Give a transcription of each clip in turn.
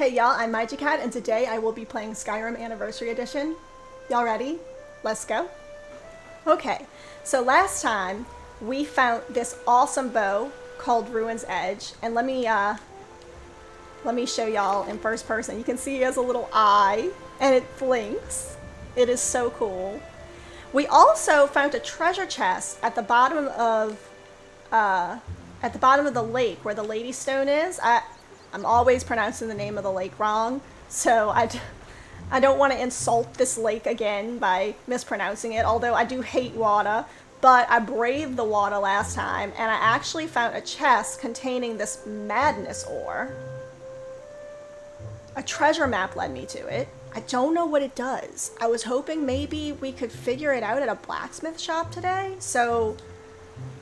Hey y'all, I'm Cat, and today I will be playing Skyrim Anniversary Edition. Y'all ready? Let's go. Okay, so last time we found this awesome bow called Ruin's Edge, and let me uh, let me show y'all in first person. You can see he has a little eye, and it blinks. It is so cool. We also found a treasure chest at the bottom of uh, at the bottom of the lake where the Lady Stone is. I I'm always pronouncing the name of the lake wrong, so I, I don't want to insult this lake again by mispronouncing it, although I do hate water. But I braved the water last time, and I actually found a chest containing this madness ore. A treasure map led me to it. I don't know what it does. I was hoping maybe we could figure it out at a blacksmith shop today, so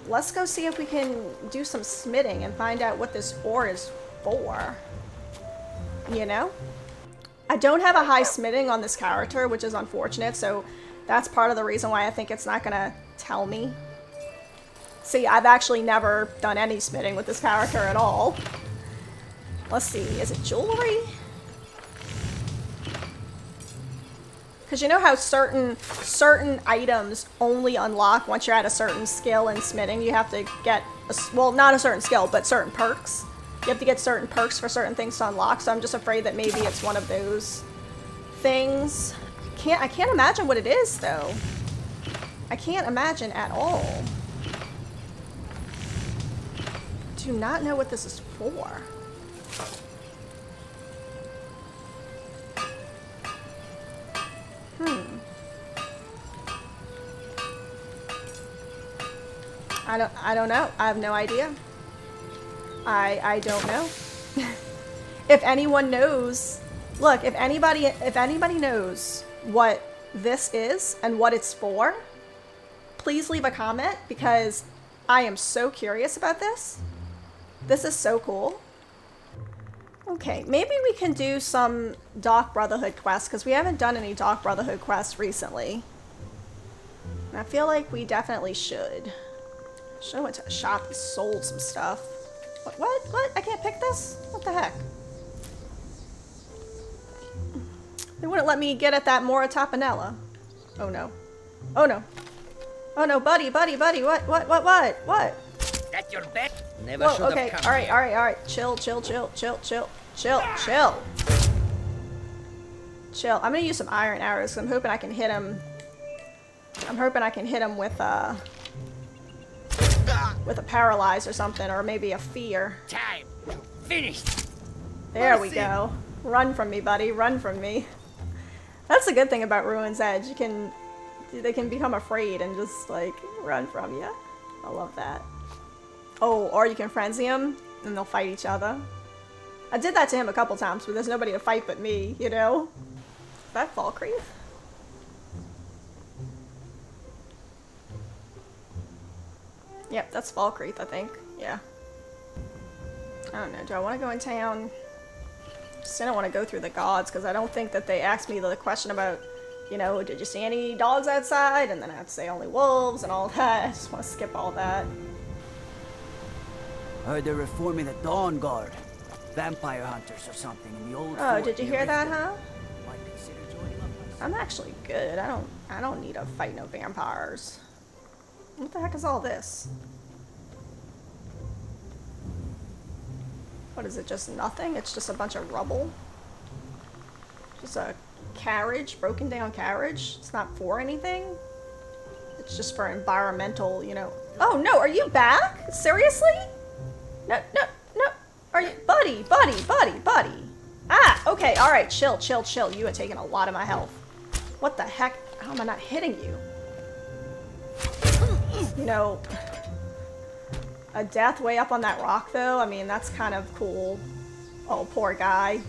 let's go see if we can do some smithing and find out what this ore is for. You know? I don't have a high smithing on this character, which is unfortunate, so that's part of the reason why I think it's not gonna tell me. See, I've actually never done any smithing with this character at all. Let's see, is it jewelry? Because you know how certain certain items only unlock once you're at a certain skill in smithing? You have to get, a, well, not a certain skill, but certain perks. You have to get certain perks for certain things to unlock, so I'm just afraid that maybe it's one of those things. I can't, I can't imagine what it is, though. I can't imagine at all. Do not know what this is for. Hmm. I don't I don't know. I have no idea. I I don't know. if anyone knows, look, if anybody if anybody knows what this is and what it's for, please leave a comment because I am so curious about this. This is so cool. Okay, maybe we can do some Dark Brotherhood quests because we haven't done any Dark Brotherhood quests recently. And I feel like we definitely should. Should have went to a shop and sold some stuff. What? What? What? I can't pick this? What the heck? They wouldn't let me get at that Mora Tapinella. Oh no. Oh no. Oh no, buddy, buddy, buddy, what, what, what, what, what? That's your bet? Never Whoa, should okay, alright, alright, alright. Chill, chill, chill, chill, chill, chill, chill. Chill. I'm gonna use some iron arrows. I'm hoping I can hit him. I'm hoping I can hit him with uh with a paralyze or something, or maybe a fear. Time. Finished. There we go. Run from me, buddy. Run from me. That's the good thing about Ruin's Edge. You can, they can become afraid and just like run from you. I love that. Oh, or you can frenzy them and they'll fight each other. I did that to him a couple times, but there's nobody to fight but me, you know? Is that Falkreath? Yep, that's Falkreath, I think. Yeah. I don't know. Do I want to go in town? Just I don't want to go through the gods because I don't think that they asked me the question about, you know, did you see any dogs outside? And then I have to say only wolves and all that. I just want to skip all that. Heard they're reforming the Dawn Guard. Vampire hunters or something in the old Oh, did you hear that, huh? Might consider joining up myself. I'm actually good. I don't. I don't need to fight no vampires. What the heck is all this? What is it? Just nothing? It's just a bunch of rubble. Just a carriage, broken down carriage. It's not for anything. It's just for environmental, you know. Oh no, are you back? Seriously? No, no, no. Are you, buddy, buddy, buddy, buddy? Ah, okay, all right, chill, chill, chill. You are taking a lot of my health. What the heck? How am I not hitting you? You know, a death way up on that rock, though. I mean, that's kind of cool. Oh, poor guy.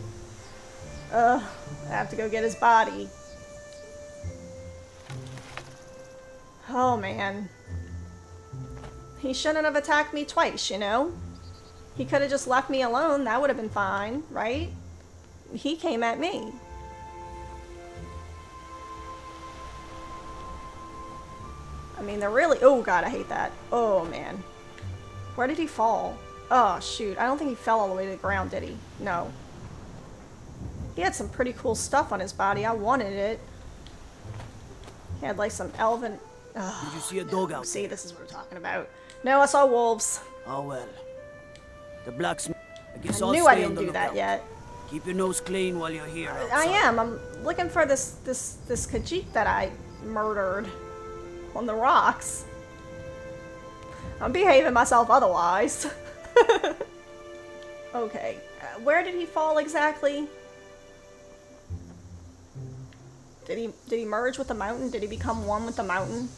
Ugh, I have to go get his body. Oh, man. He shouldn't have attacked me twice, you know? He could have just left me alone. That would have been fine, right? He came at me. I mean, they're really... Oh, God, I hate that. Oh, man. Where did he fall? Oh, shoot. I don't think he fell all the way to the ground, did he? No. He had some pretty cool stuff on his body. I wanted it. He had like some elven. Oh, Did you see a dog out see, this is what we're talking about. No, I saw wolves. Oh well. The blacksmith. I guess I will knew I didn't do that yet. Keep your nose clean while you're here. I am. I'm looking for this this this Khajiit that I murdered on the rocks. I'm behaving myself otherwise. okay, uh, where did he fall exactly? Did he did he merge with the mountain? Did he become one with the mountain?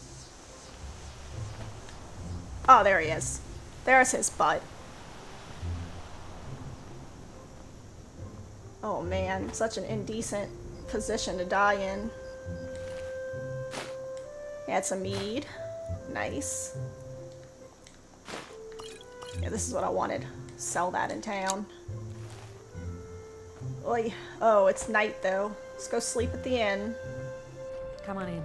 Oh, there he is. There's his butt. Oh man, such an indecent position to die in. Had some mead. Nice. Yeah, this is what I wanted. Sell that in town. Oy. Oh, it's night though. Let's go sleep at the inn. Come on in.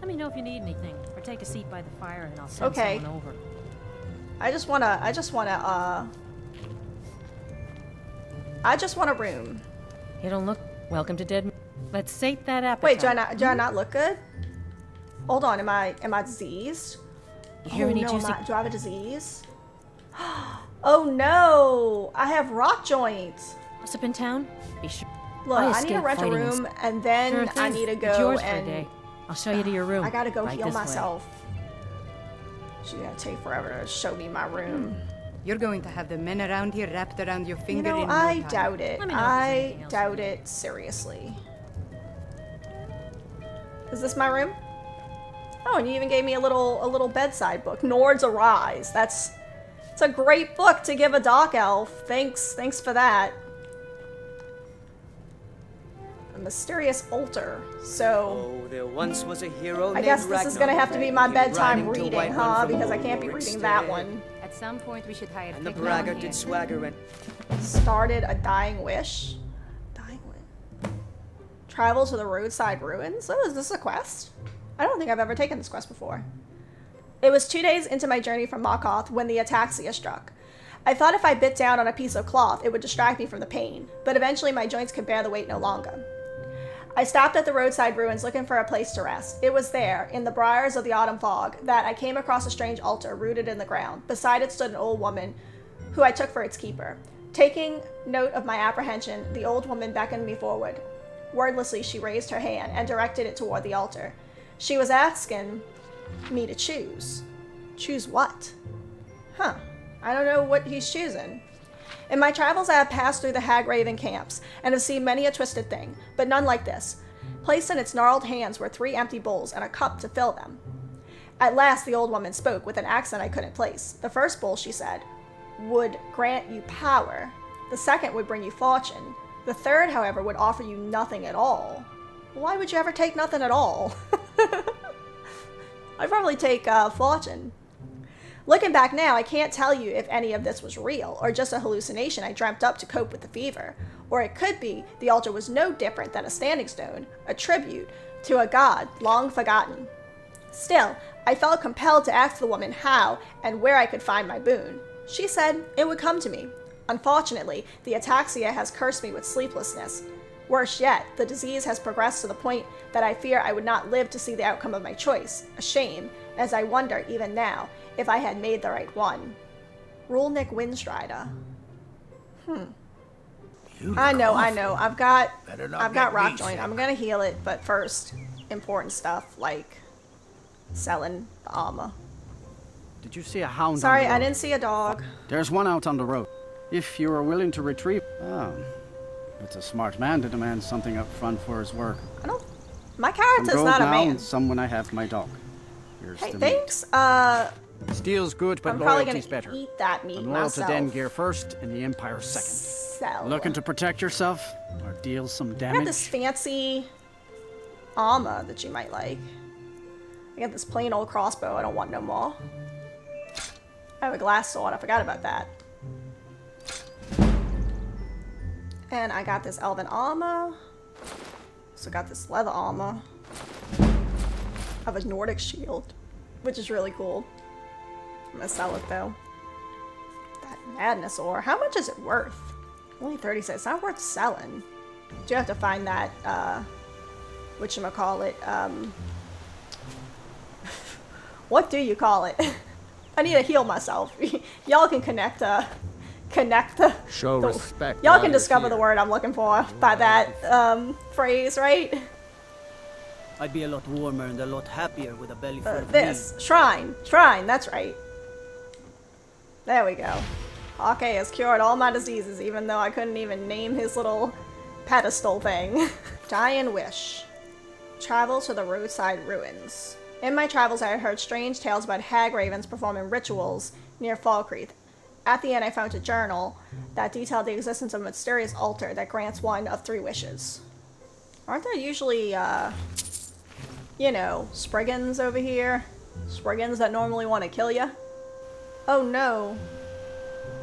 Let me know if you need anything, or take a seat by the fire and I'll send Okay. someone over. I just wanna, I just wanna, uh... I just want a room. You don't look welcome to Dead. Let's sate that appetite. Wait, do I not, do I not look good? Hold on, am I, am I diseased? You hear oh, any no, juicy? I- do I have a disease? oh no! I have rock joints. What's up in town? Be sure. Look, I I, need to rent a fighting this- room, and then Sure I thing. need to It's go yours for a and day. I'll show you to your room. I gotta go Right heal this way. myself. She's gonna take forever to show me my room. Hmm. You're going to have the men around here wrapped around your You finger know, in no I time. doubt it. Let me know if there's I doubt it seriously. Is this my room? Oh, and you even gave me a little a little bedside book, Nord's Arise. That's it's a great book to give a dock elf. Thanks, thanks for that. A mysterious altar. So Oh, there once was a hero I guess this is gonna have to be my bedtime reading, huh? Because I can't be Mordor reading that one. At some point, we should hire And the Tickle braggart did swagger and started a dying wish. Dying wish. Travel to the roadside ruins. Oh, is this a quest? I don't think I've ever taken this quest before. It was two days into my journey from Markarth when the ataxia struck. I thought if I bit down on a piece of cloth, it would distract me from the pain, but eventually my joints could bear the weight no longer. I stopped at the roadside ruins looking for a place to rest. It was there, in the briars of the autumn fog, that I came across a strange altar rooted in the ground. Beside it stood an old woman, who I took for its keeper. Taking note of my apprehension, the old woman beckoned me forward. Wordlessly, she raised her hand and directed it toward the altar. She was asking me to choose. Choose what? Huh. I don't know what he's choosing. In my travels, I have passed through the Hagraven camps and have seen many a twisted thing, but none like this. Placed in its gnarled hands were three empty bowls and a cup to fill them. At last, the old woman spoke with an accent I couldn't place. The first bowl, she said, would grant you power. The second would bring you fortune. The third, however, would offer you nothing at all. Why would you ever take nothing at all? I'd probably take uh, fortune. Looking back now, I can't tell you if any of this was real or just a hallucination I dreamt up to cope with the fever. Or it could be the altar was no different than a standing stone, a tribute to a god long forgotten. Still, I felt compelled to ask the woman how and where I could find my boon. She said it would come to me. Unfortunately, the ataxia has cursed me with sleeplessness. Worse yet, the disease has progressed to the point that I fear I would not live to see the outcome of my choice. A shame, as I wonder, even now, if I had made the right one. Rulnick Windstrider. Hmm. You I look know, I know. I've got Better not I've got get rock joint. sick. I'm gonna heal it, but first, important stuff like selling the armor. Did you see a hound? on Sorry, the I didn't see a dog. There's one out on the road. If you are willing to retrieve. Oh. It's a smart man to demand something up front for his work. I don't. My character's not a now, man. and some when I have my dog. Here's Hey, thanks. Uh, Steel's good, but I'm probably loyalty's gonna better. eat that meat I'm loyal myself. to Dengeir first, and the Empire second. Sell. Looking to protect yourself or deal some damage? I got this fancy armor that you might like. I got this plain old crossbow. I don't want no more. I have a glass sword. I forgot about that. And I got this elven armor. So got this leather armor. I have a Nordic shield, which is really cool. I'm gonna sell it though. That madness ore. How much is it worth? Only 36. It's not worth selling. Do you have to find that, uh, whatchamacallit, um, what do you call it? I need to heal myself. Y'all can connect, uh, connect the, Show the- respect Y'all can discover the word I'm looking for by that, um, phrase, right? I'd be a lot warmer and a lot happier with a belly full Uh, of this. Shrine. Shrine, that's right. There we go. Arkay has cured all my diseases, even though I couldn't even name his little pedestal thing. Die and Wish. Travel to the roadside ruins. In my travels, I had heard strange tales about Hagravens performing rituals near Falkreath. At the end, I found a journal that detailed the existence of a mysterious altar that grants one of three wishes. Aren't there usually, uh, you know, Spriggans over here. Spriggans that normally want to kill you. Oh no.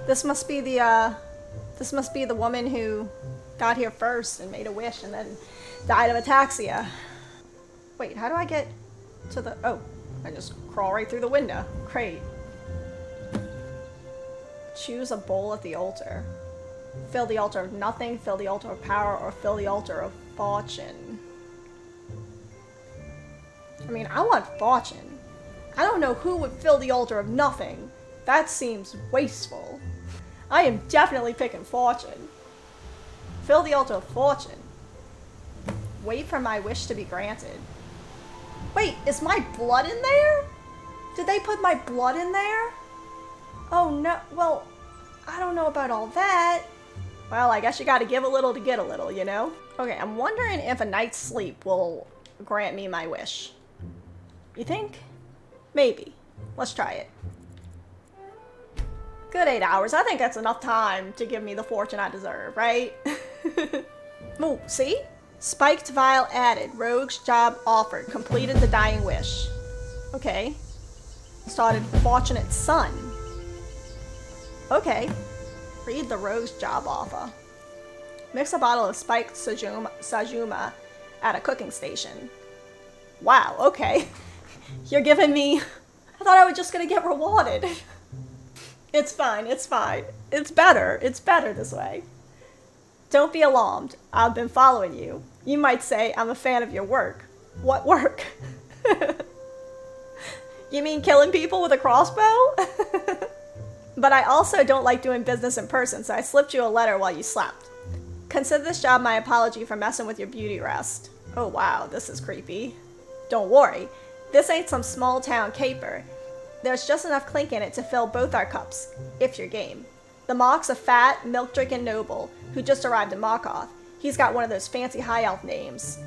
This must be the, uh, this must be the woman who got here first and made a wish and then died of ataxia. Wait, how do I get to the, oh, I just crawl right through the window. Great. Choose a bowl at the altar. Fill the altar of nothing, fill the altar of power, or fill the altar of fortune. I mean, I want fortune. I don't know who would fill the altar of nothing. That seems wasteful. I am definitely picking fortune. Fill the altar of fortune. Wait for my wish to be granted. Wait, is my blood in there? Did they put my blood in there? Oh no, well, I don't know about all that. Well, I guess you gotta give a little to get a little, you know? Okay, I'm wondering if a night's sleep will grant me my wish. You think? Maybe. Let's try it. Good eight hours. I think that's enough time to give me the fortune I deserve, right? Ooh, see? Spiked vial added. Rogue's job offered. Completed the dying wish. Okay. Started fortunate son. Okay. Read the rogue's job offer. Mix a bottle of spiked Sujamma, Sujamma at a cooking station. Wow, okay. You're giving me. I thought I was just gonna get rewarded. It's fine, it's fine. It's better. It's better this way. Don't be alarmed. I've been following you. You might say I'm a fan of your work. What work? you mean killing people with a crossbow? But I also don't like doing business in person, so I slipped you a letter while you slept. Consider this job my apology for messing with your beauty rest. Oh wow, this is creepy. Don't worry, this ain't some small town caper. There's just enough clink in it to fill both our cups, if you're game. The Mock's a fat, milk drinking noble who just arrived in Markarth. He's got one of those fancy high elf names.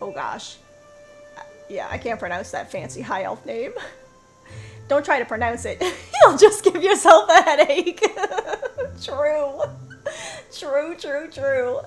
Oh gosh. Uh, Yeah, I can't pronounce that fancy high elf name. Don't try to pronounce it. You'll just give yourself a headache. true. True, true, true.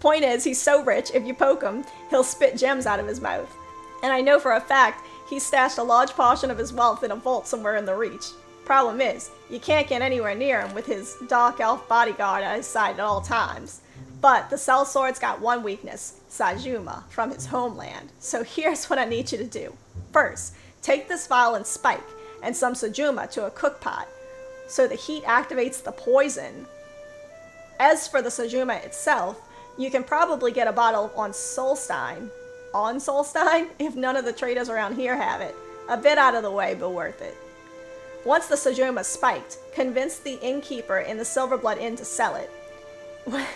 Point is, he's so rich, if you poke him, he'll spit gems out of his mouth. And I know for a fact he stashed a large portion of his wealth in a vault somewhere in the Reach. Problem is, you can't get anywhere near him with his dark elf bodyguard at his side at all times. But the sellsword's got one weakness, Sujamma, from his homeland. So here's what I need you to do. First, take this vial and spike, and some Sujamma to a cook pot, so the heat activates the poison. As for the Sujamma itself, you can probably get a bottle on Solstheim. On Solstheim? If none of the traders around here have it. A bit out of the way, but worth it. Once the Sujamma spiked, convince the innkeeper in the Silverblood Inn to sell it.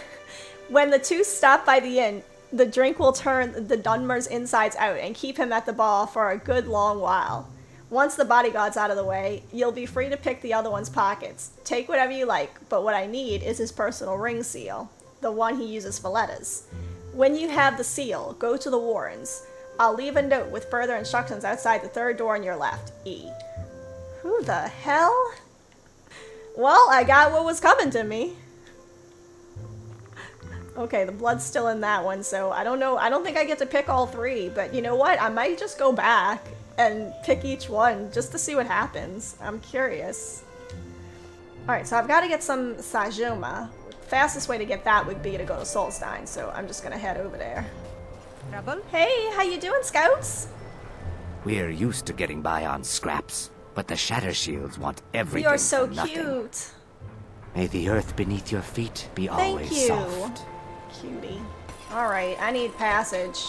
when the two stop by the inn, the drink will turn the Dunmer's insides out and keep him at the ball for a good long while. Once the bodyguard's out of the way, you'll be free to pick the other one's pockets. Take whatever you like, but what I need is his personal ring seal, the one he uses for letters. When you have the seal, go to the Warrens. I'll leave a note with further instructions outside the third door on your left, E. Who the hell? Well, I got what was coming to me. Okay, the blood's still in that one, so I don't know. I don't think I get to pick all three, but you know what? I might just go back and pick each one just to see what happens. I'm curious. Alright, so I've got to get some Sujamma. Fastest way to get that would be to go to Solstheim, so I'm just gonna head over there. Trouble? Hey, how you doing, scouts? We're used to getting by on scraps, but the Shatter Shields want everything You're so cute. May the earth beneath your feet be Thank always you. soft. Cutie. Alright, I need passage.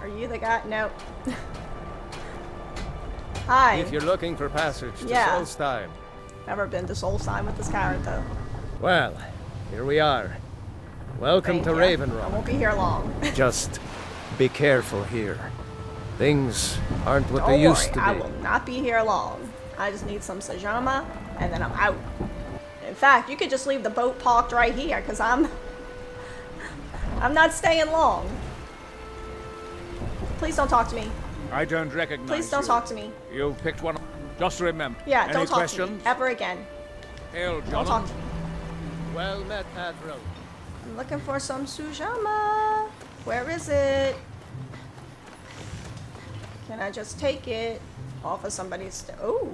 Are you the guy? Nope. Hi. If you're looking for passage to Yeah. Solstheim, Never been to Solstheim with this character. well, here we are. Welcome Thank to you. I won't be here long. Just be careful here. Things aren't what Don't they worry, used to be. I will not be here long. I just need some Sujamma, and then I'm out. In fact, you could just leave the boat parked right here, because I'm... I'm not staying long. Please don't talk to me. I don't recognize Please don't you. talk to me. You picked one. Just remember. Yeah, Any don't talk questions? to me. Ever again. Hail, Don't talk to me. Well met, Adro. I'm looking for some Sujamma. Where is it? Can I just take it off of somebody's... Oh.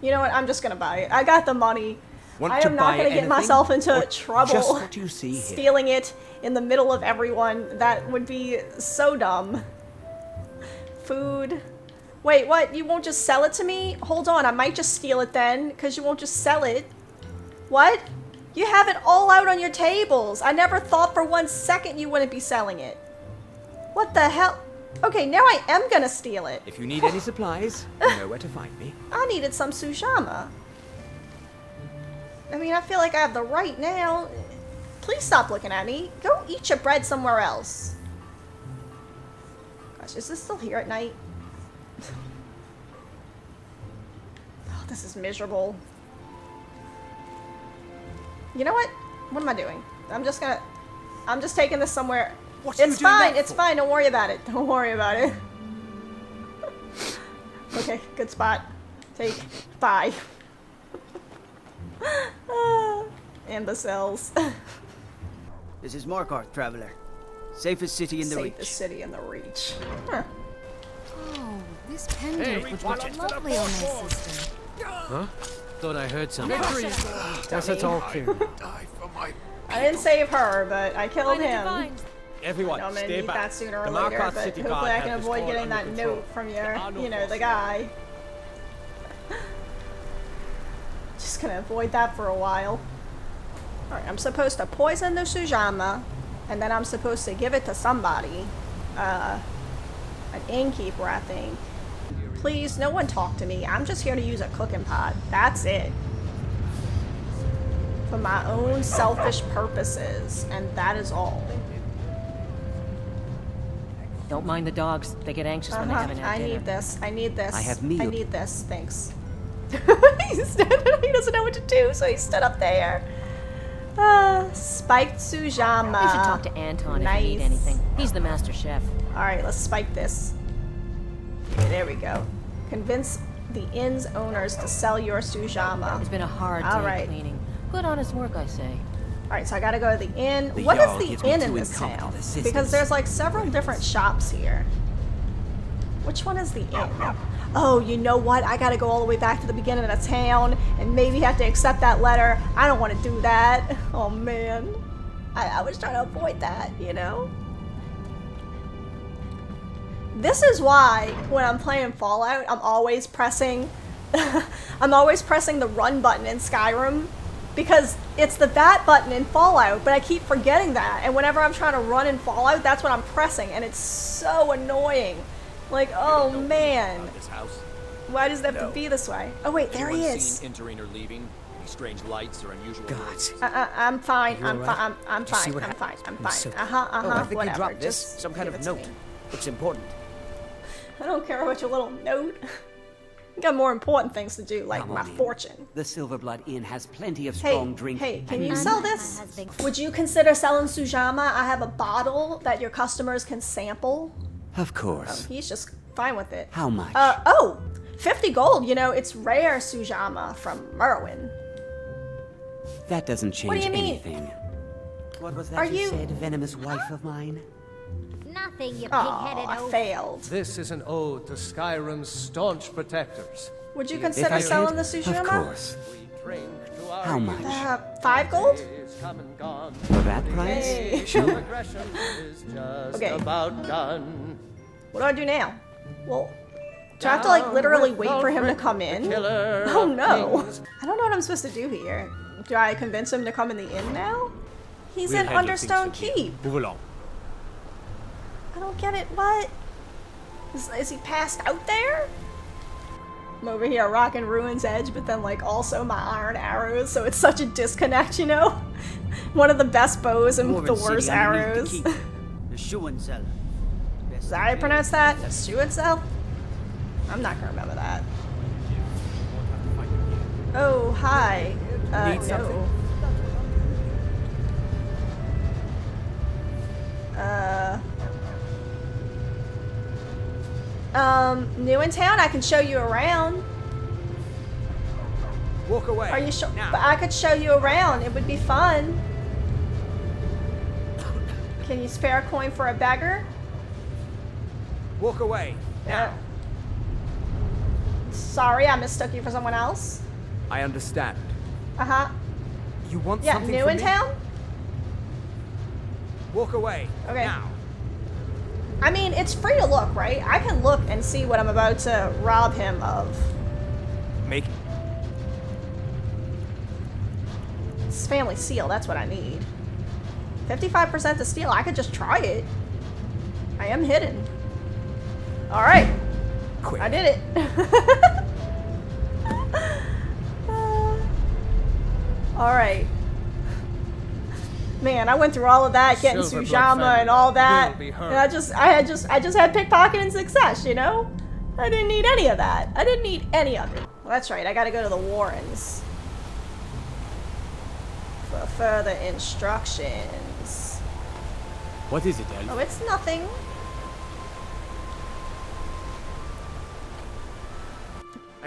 You know what? I'm just gonna buy it. I got the money. Want I to am not gonna get myself into trouble. just what you see here? stealing it in the middle of everyone. That would be so dumb. Food. Wait, what? You won't just sell it to me? Hold on, I might just steal it then, because you won't just sell it. What? You have it all out on your tables. I never thought for one second you wouldn't be selling it. What the hell? Okay, now I am gonna steal it. If you need any supplies, you know where to find me. I needed some Sujamma. I mean, I feel like I have the right now. Please stop looking at me. Go eat your bread somewhere else. Gosh, is this still here at night? oh, this is miserable. You know what? What am I doing? I'm just gonna... I'm just taking this somewhere. What it's fine, it's fine. Don't worry about it. Don't worry about it. okay, good spot. Take. Bye. Imbeciles. This is Markarth, traveler. Safest city in the Safest reach. city in the reach. Huh. Oh, this pendant Hey, would one look up to the lovely on my system. Thought I heard something. Guess it's all clear. I didn't save her, but I killed him. divines. Everyone, I'm gonna stay need back. that sooner or the later, Markarth but City hopefully Guard I can avoid getting that control. note from There your, you know, the forces. guy. Just gonna avoid that for a while. Alright, I'm supposed to poison the Sujamma, and then I'm supposed to give it to somebody. Uh, an innkeeper, I think. Please, no one talk to me. I'm just here to use a cooking pot. That's it. For my own selfish purposes, and that is all. Don't mind the dogs. They get anxious when they Uh-huh. haven't had I dinner. need this. I need this. I have I need this. Thanks. he, stood, he doesn't know what to do, so he stood up there. Uh, spiked Sujamma. You should talk to Anton if you need anything. He's the master chef. Alright, let's spike this. Okay, there we go. Convince the inn's owners to sell your Sujamma. It's been a hard day All right. cleaning. Good honest work, I say. Alright, so I gotta go to the inn. The What Jarl is gives the inn in this incompetent town? Because there's like several different shops here. Which one is the inn? Oh, you know what? I gotta go all the way back to the beginning of the town and maybe have to accept that letter. I don't want to do that. Oh man. I, I was trying to avoid that, you know? This is why when I'm playing Fallout, I'm always pressing I'm always pressing the run button in Skyrim because it's the that button in Fallout, but I keep forgetting that. And whenever I'm trying to run in Fallout, that's what I'm pressing, and it's so annoying. Like, oh man, This house. why does it have to be this way? Oh wait, there he is. Seen entering or leaving? Any strange lights or unusual? God. Uh, uh, I'm fine. I'm alright? fine. I'm, I'm Did you see fine. I'm fine. happened? I'm I'm fine. so- Uh huh. Uh Oh, huh. I think Whatever. you dropped this. Just Some kind of note. me. Looks important. I don't care about your little note. I got more important things to do, like Come my in. fortune. The Silverblood Inn has plenty of Hey, strong drink. hey, can you sell this? Would you consider selling Sujamma? I have a bottle that your customers can sample. Of course. He's just fine with it. How much? Uh, oh, 50 gold. You know, it's rare Sujamma from Morrowind. that doesn't change What do you mean? anything. What was that Are you you- said, venomous wife of mine? Nothing, you Oh, pig-headed I oaf. failed. This is an ode to Skyrim's staunch protectors. Would you If consider I selling could, the Of Sujamma? course. We drink to our How much? Uh, five gold? days come. For that price? Hey. Sure. Aggression Okay. About done. What do I do now? Well, do I have to like literally wait for him to come in? Oh no. kings. I don't know what I'm supposed to do here. Do I convince him to come in the inn now? He's We'll in Understone. Keep. Move along. I don't get it. What? Is, is he passed out there? I'm over here rocking Ruin's Edge, but then like also my iron arrows, so it's such a disconnect, you know? One of the best bows and Warren the worst underneath the arrows. keep. The shoe cell. Is that how you pronounce that? Shoe itself? I'm not gonna remember that. Oh, hi. Uh, Need something? no. Uh. Um, new in town. I can show you around. Walk away. Are you sure? Now. But I could show you around. It would be fun. Can you spare a coin for a beggar? Walk away. Now. sorry, I mistook you for someone else. I understand. Uh huh. You want Yeah, something new in me? town. Walk away. Okay. Now. I mean, it's free to look, right? I can look and see what I'm about to rob him of. Make It's family seal. That's what I need. 55% to steal. I could just try it. I am hidden. All right. quick. I did it. Uh, all right. Man, I went through all of that, getting Silverblood Sujamma family and all that. will be heard. And I just, I had just, I just had pickpocketing success, you know. I didn't need any of that. I didn't need any of it. Well, that's right. I got to go to the Warrens for further instructions. What is it, Ellie? Oh, it's nothing.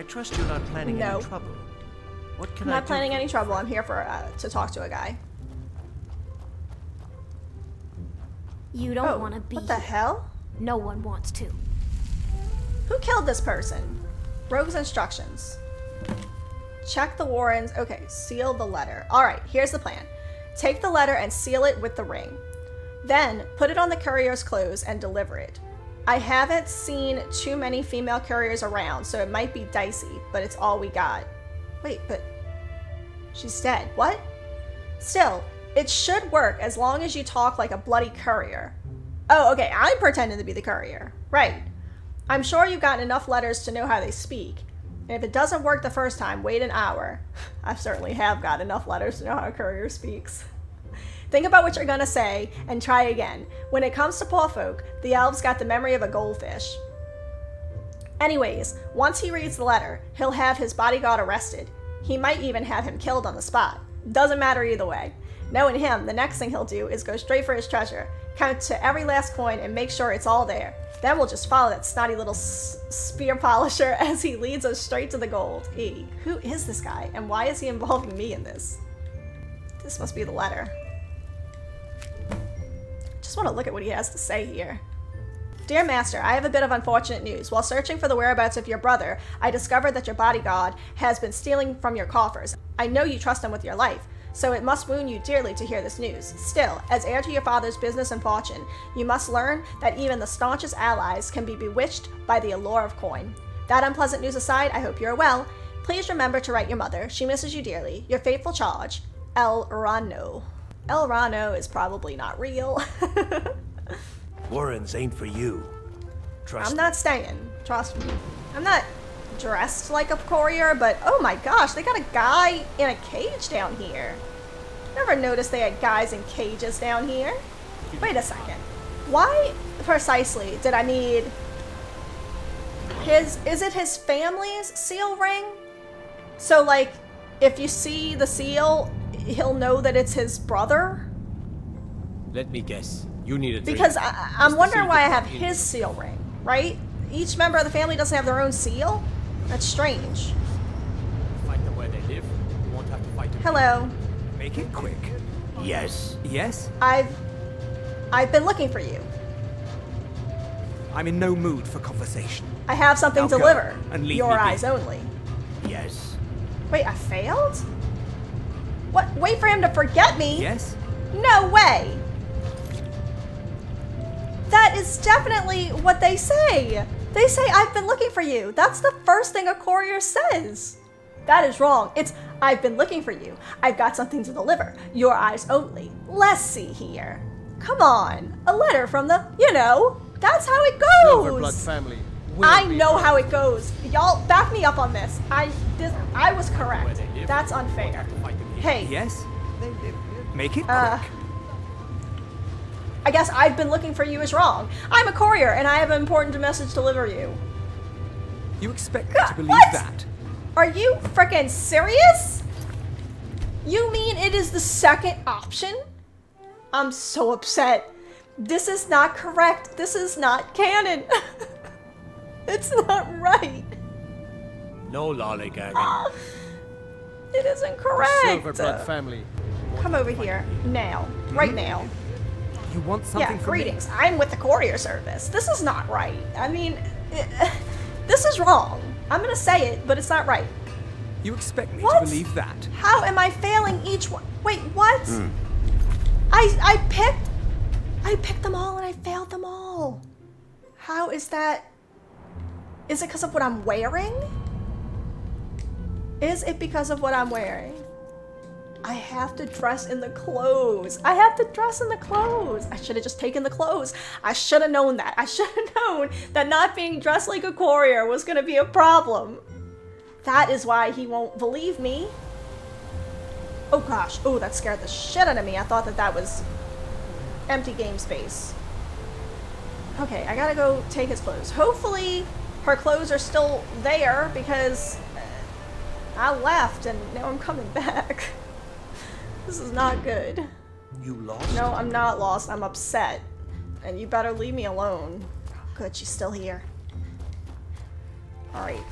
I trust you're not planning No. any trouble. What can I'm I not do planning any trouble. I'm here for uh, to talk to a guy. You don't oh, want to be. what the hell? No one wants to. Who killed this person? Rogue's instructions. Check the Warrens. Okay, seal the letter. All right, here's the plan. Take the letter and seal it with the ring. Then put it on the courier's clothes and deliver it. I haven't seen too many female couriers around, so it might be dicey, but it's all we got. Wait, but she's dead. What? Still, it should work as long as you talk like a bloody courier. Oh, okay, I'm pretending to be the courier. Right. I'm sure you've gotten enough letters to know how they speak. And if it doesn't work the first time, wait an hour. I certainly have got enough letters to know how a courier speaks. Think about what you're gonna say and try again. When it comes to poor folk, the elves got the memory of a goldfish. Anyways, once he reads the letter, he'll have his bodyguard arrested. He might even have him killed on the spot. Doesn't matter either way. Knowing him, the next thing he'll do is go straight for his treasure, count to every last coin, and make sure it's all there. Then we'll just follow that snotty little spear polisher as he leads us straight to the gold. E. Who is this guy, and why is he involving me in this? This must be the letter. Just want to look at what he has to say here. Dear Master, I have a bit of unfortunate news. While searching for the whereabouts of your brother, I discovered that your bodyguard has been stealing from your coffers. I know you trust him with your life, so it must wound you dearly to hear this news. Still, as heir to your father's business and fortune, you must learn that even the staunchest allies can be bewitched by the allure of coin. That unpleasant news aside, I hope you are well. Please remember to write your mother. She misses you dearly. Your faithful charge, El Rano. El Rano is probably not real. Warrens ain't for you. Trust I'm not staying. Trust me. I'm not dressed like a courier, but oh my gosh, they got a guy in a cage down here. Never noticed they had guys in cages down here. Wait a second. Why precisely did I need his is it his family's seal ring? So like if you see the seal, he'll know that it's his brother? Let me guess. You need a drink. Because I, I'm wondering why I have fucking- his seal ring, right? Each member of the family doesn't have their own seal? That's strange. Fight them where they live. You won't have to fight them. Hello. Make it quick. Yes. Yes? I've I've been looking for you. I'm in no mood for conversation. I have something Now to deliver. and leave Your me be. eyes only. Yes. Wait, I failed? What? Wait for him to forget me? Yes? No way. That is definitely what they say. They say I've been looking for you. That's the first thing a courier says. That is wrong. It's I've been looking for you. I've got something to deliver. Your eyes only. Let's see here. Come on. A letter from the, you know, that's how it goes. family. I know how it goes. Y'all back me up on this. I this I was correct. That's unfair. Hey, Yes? Make it Uh, quick. I guess I've been looking for you is wrong. I'm a courier and I have an important message to deliver you. You expect me to believe what? that? Are you freaking serious? You mean it is the second option? I'm so upset. This is not correct. This is not canon. it's not right. No lollygagging. It isn't The correct. Silverblood family. Come over here now, right hmm? now. You want something Yeah, from greetings. I'm with the courier service. This is not right. I mean, this is wrong. I'm gonna say it, but it's not right. You expect me What? to believe that? How am I failing each one? Wait, what? Hmm. I I picked I picked them all and I failed them all. How is that? Is it because of what I'm wearing? Is it because of what I'm wearing? I have to dress in the clothes. I have to dress in the clothes. I should have just taken the clothes. I should have known that. I should have known that not being dressed like a courier was going to be a problem. That is why he won't believe me. Oh gosh. Oh, that scared the shit out of me. I thought that that was empty game space. Okay, I gotta go take his clothes. Hopefully, her clothes are still there because I left and now I'm coming back. This is not good. You lost? No, I'm not lost. I'm upset. And you better leave me alone. Good, she's still here. Alright.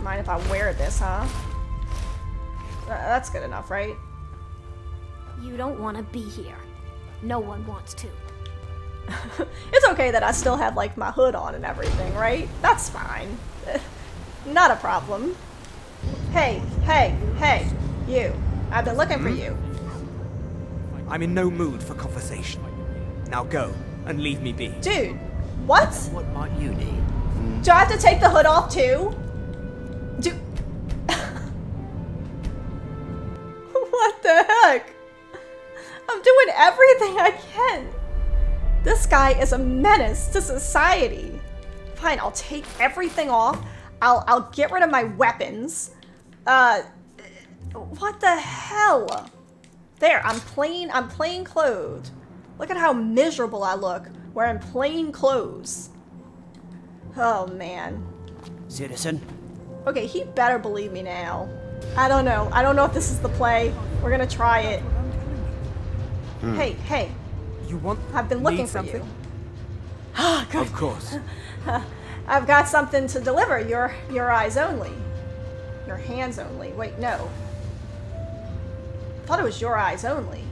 Mind if I wear this, huh? Uh, that's good enough, right? You don't want to be here. No one wants to. it's okay that I still have like my hood on and everything, right? That's fine. Not a problem. Hey, hey, hey, you. I've been looking for hmm? you. I'm in no mood for conversation. Now go and leave me be. Dude, what? What might you need? Hmm? Do I have to take the hood off too? Do. what the heck? I'm doing everything I can. This guy is a menace to society. Fine, I'll take everything off. I'll I'll get rid of my weapons. Uh, what the hell? There, I'm plain. I'm plain clothed. Look at how miserable I look wearing plain clothes. Oh man. Citizen, Okay, he better believe me now. I don't know. I don't know if this is the play. We're gonna try it. Hey, hey. You want I've been looking need for something? you. Ah. Of course. I've got something to deliver. Your your eyes only. Your hands only. Wait, no. I thought it was your eyes only.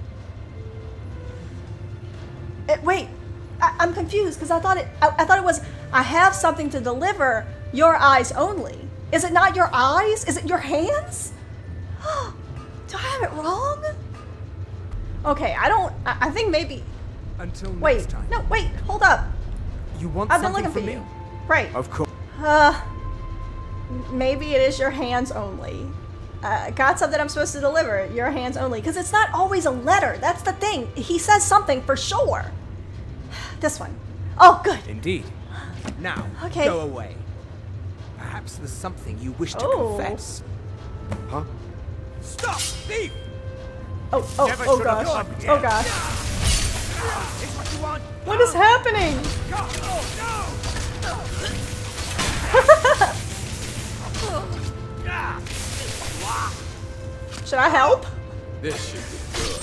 It, wait, I, I'm confused because I thought it. I, I thought it was. I have something to deliver. Your eyes only. Is it not your eyes? Is it your hands? Do I have it wrong? Okay, I don't. I, I think maybe. Until next Wait, time. no, wait, hold up. You want I've been something looking for from you. Right. Of course. Uh, maybe it is your hands only. Uh, got something I'm supposed to deliver. Your hands only. Because it's not always a letter. That's the thing. He says something for sure. This one. Oh, good. Indeed. Now, Okay. go away. Perhaps there's something you wish to Oh. confess. Huh? Stop! Thief! Oh, oh, Never oh gosh. Oh gosh. What you want? What is happening? Go! Oh, Should I help? This should be good.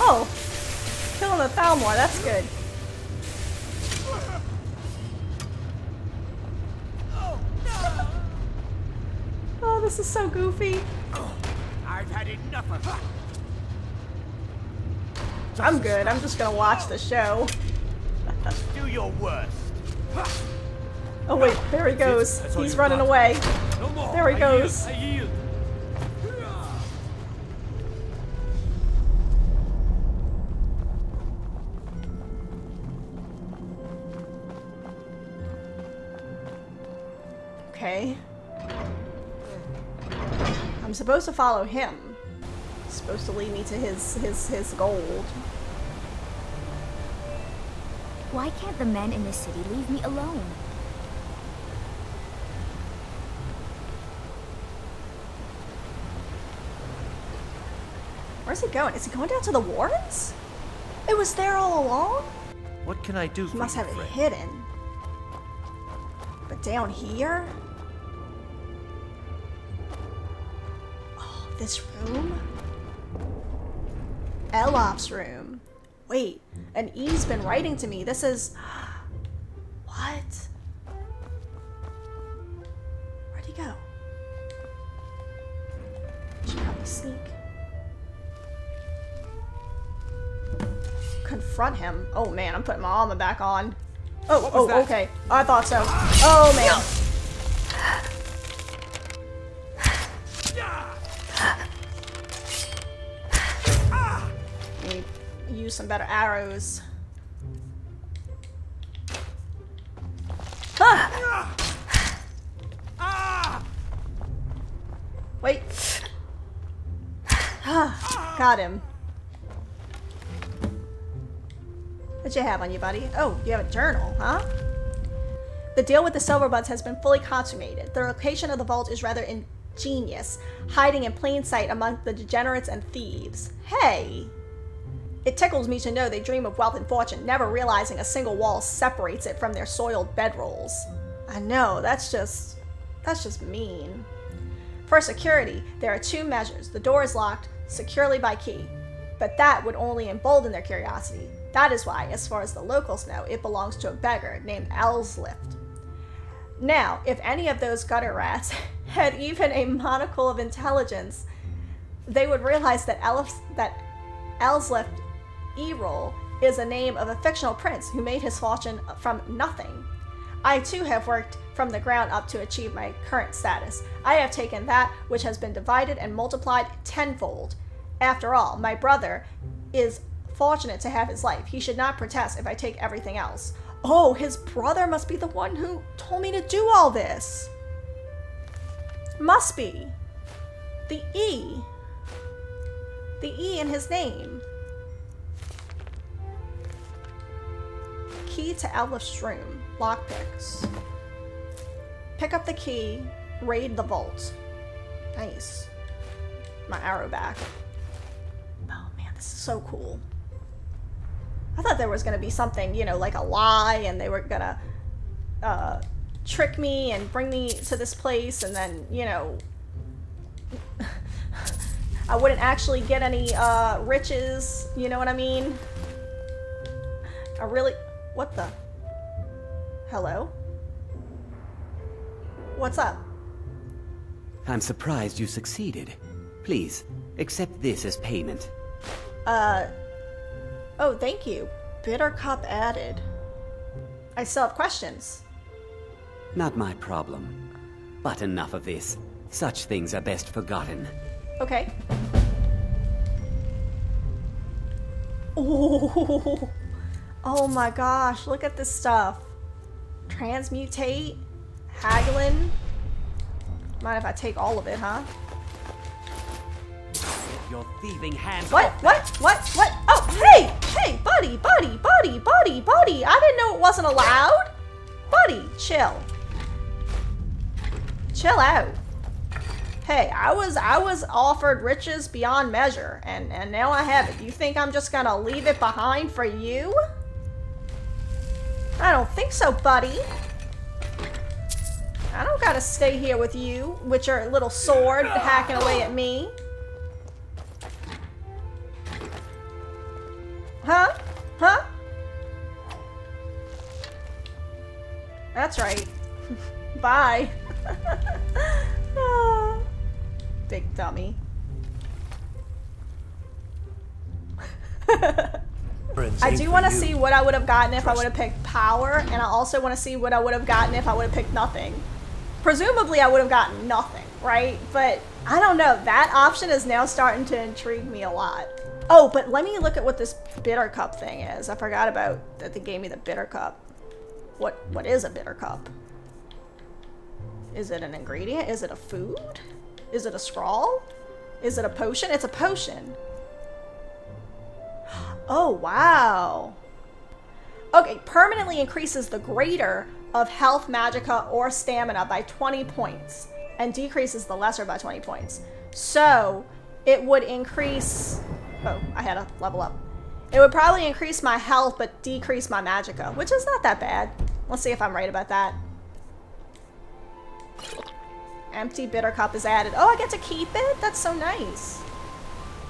Oh. Killing the Thalmor. That's good. Oh, this is so goofy. I've had enough of that. I'm good. I'm just gonna watch the show. Do your worst. Oh wait, there he goes. He's running got. away. No more. There he I goes. Yield. I yield. Okay. I'm supposed to follow him. He's supposed to lead me to his his his gold. Why can't the men in the city leave me alone? Where's he going? Is he going down to the Warrens? It was there all along? What can I do He must you, have it hidden. But down here? Oh, this room? Elof's room. Wait, and E's been writing to me. This is. What? Where'd he go? Should probably sneak. Confront him. Oh man, I'm putting my armor back on. Oh, What oh, that? okay. I thought so. Oh man. Use some better arrows. Ah! Wait. Ah, Got him. What you have on you, buddy? Oh, you have a journal, huh? The deal with the Silver-Bloods has been fully consummated. The location of the vault is rather ingenious, hiding in plain sight among the degenerates and thieves. Hey! It tickles me to know they dream of wealth and fortune, never realizing a single wall separates it from their soiled bedrolls. I know, that's just. that's just mean. For security, there are two measures. The door is locked securely by key, but that would only embolden their curiosity. That is why, as far as the locals know, it belongs to a beggar named Elslift. Now, if any of those gutter rats had even a monocle of intelligence, they would realize that Elf that Elslift Erol is a name of a fictional prince who made his fortune from nothing. I too have worked from the ground up to achieve my current status. I have taken that which has been divided and multiplied tenfold. After all, my brother is fortunate to have his life. He should not protest if I take everything else. Oh, his brother must be the one who told me to do all this. Must be. The E. The E in his name. Key to Elif's room. Lockpicks. Pick up the key. Raid the vault. Nice. My arrow back. Oh man, this is so cool. I thought there was gonna be something, you know, like a lie, and they were gonna uh, trick me and bring me to this place, and then, you know, I wouldn't actually get any uh, riches. You know what I mean? I really. What the? Hello? What's up? I'm surprised you succeeded. Please, accept this as payment. Uh. Oh, thank you. Bitter cup added. I still have questions. Not my problem. But enough of this. Such things are best forgotten. Okay. Oh, oh my gosh, look at this stuff. Transmutate, Hagelin. Mind if I take all of it, huh? Your thieving hands What? What? What? What? Oh, hey! Hey, buddy, buddy, buddy, buddy, buddy! I didn't know it wasn't allowed! Buddy, chill. Chill out. Hey, I was I was offered riches beyond measure, and, and now I have it. You think I'm just gonna leave it behind for you? I don't think so, buddy. I don't gotta stay here with you with your little sword hacking away at me. Huh? Huh? That's right. Bye. Big dummy. I do want to see what I would have gotten if I would have picked power, and I also want to see what I would have gotten if I would have picked nothing. Presumably, I would have gotten nothing, right? But I don't know. That option is now starting to intrigue me a lot. Oh, but let me look at what this bitter cup thing is. I forgot about that they gave me the bitter cup. What What is a bitter cup? Is it an ingredient? Is it a food? Is it a scroll? Is it a potion? It's a potion. Oh, wow. Okay, permanently increases the greater of health, magicka, or stamina by 20 points and decreases the lesser by 20 points. So it would increase. Oh, I had to level up. It would probably increase my health but decrease my magicka, which is not that bad. Let's see if I'm right about that. Empty bitter cup is added. Oh, I get to keep it? That's so nice.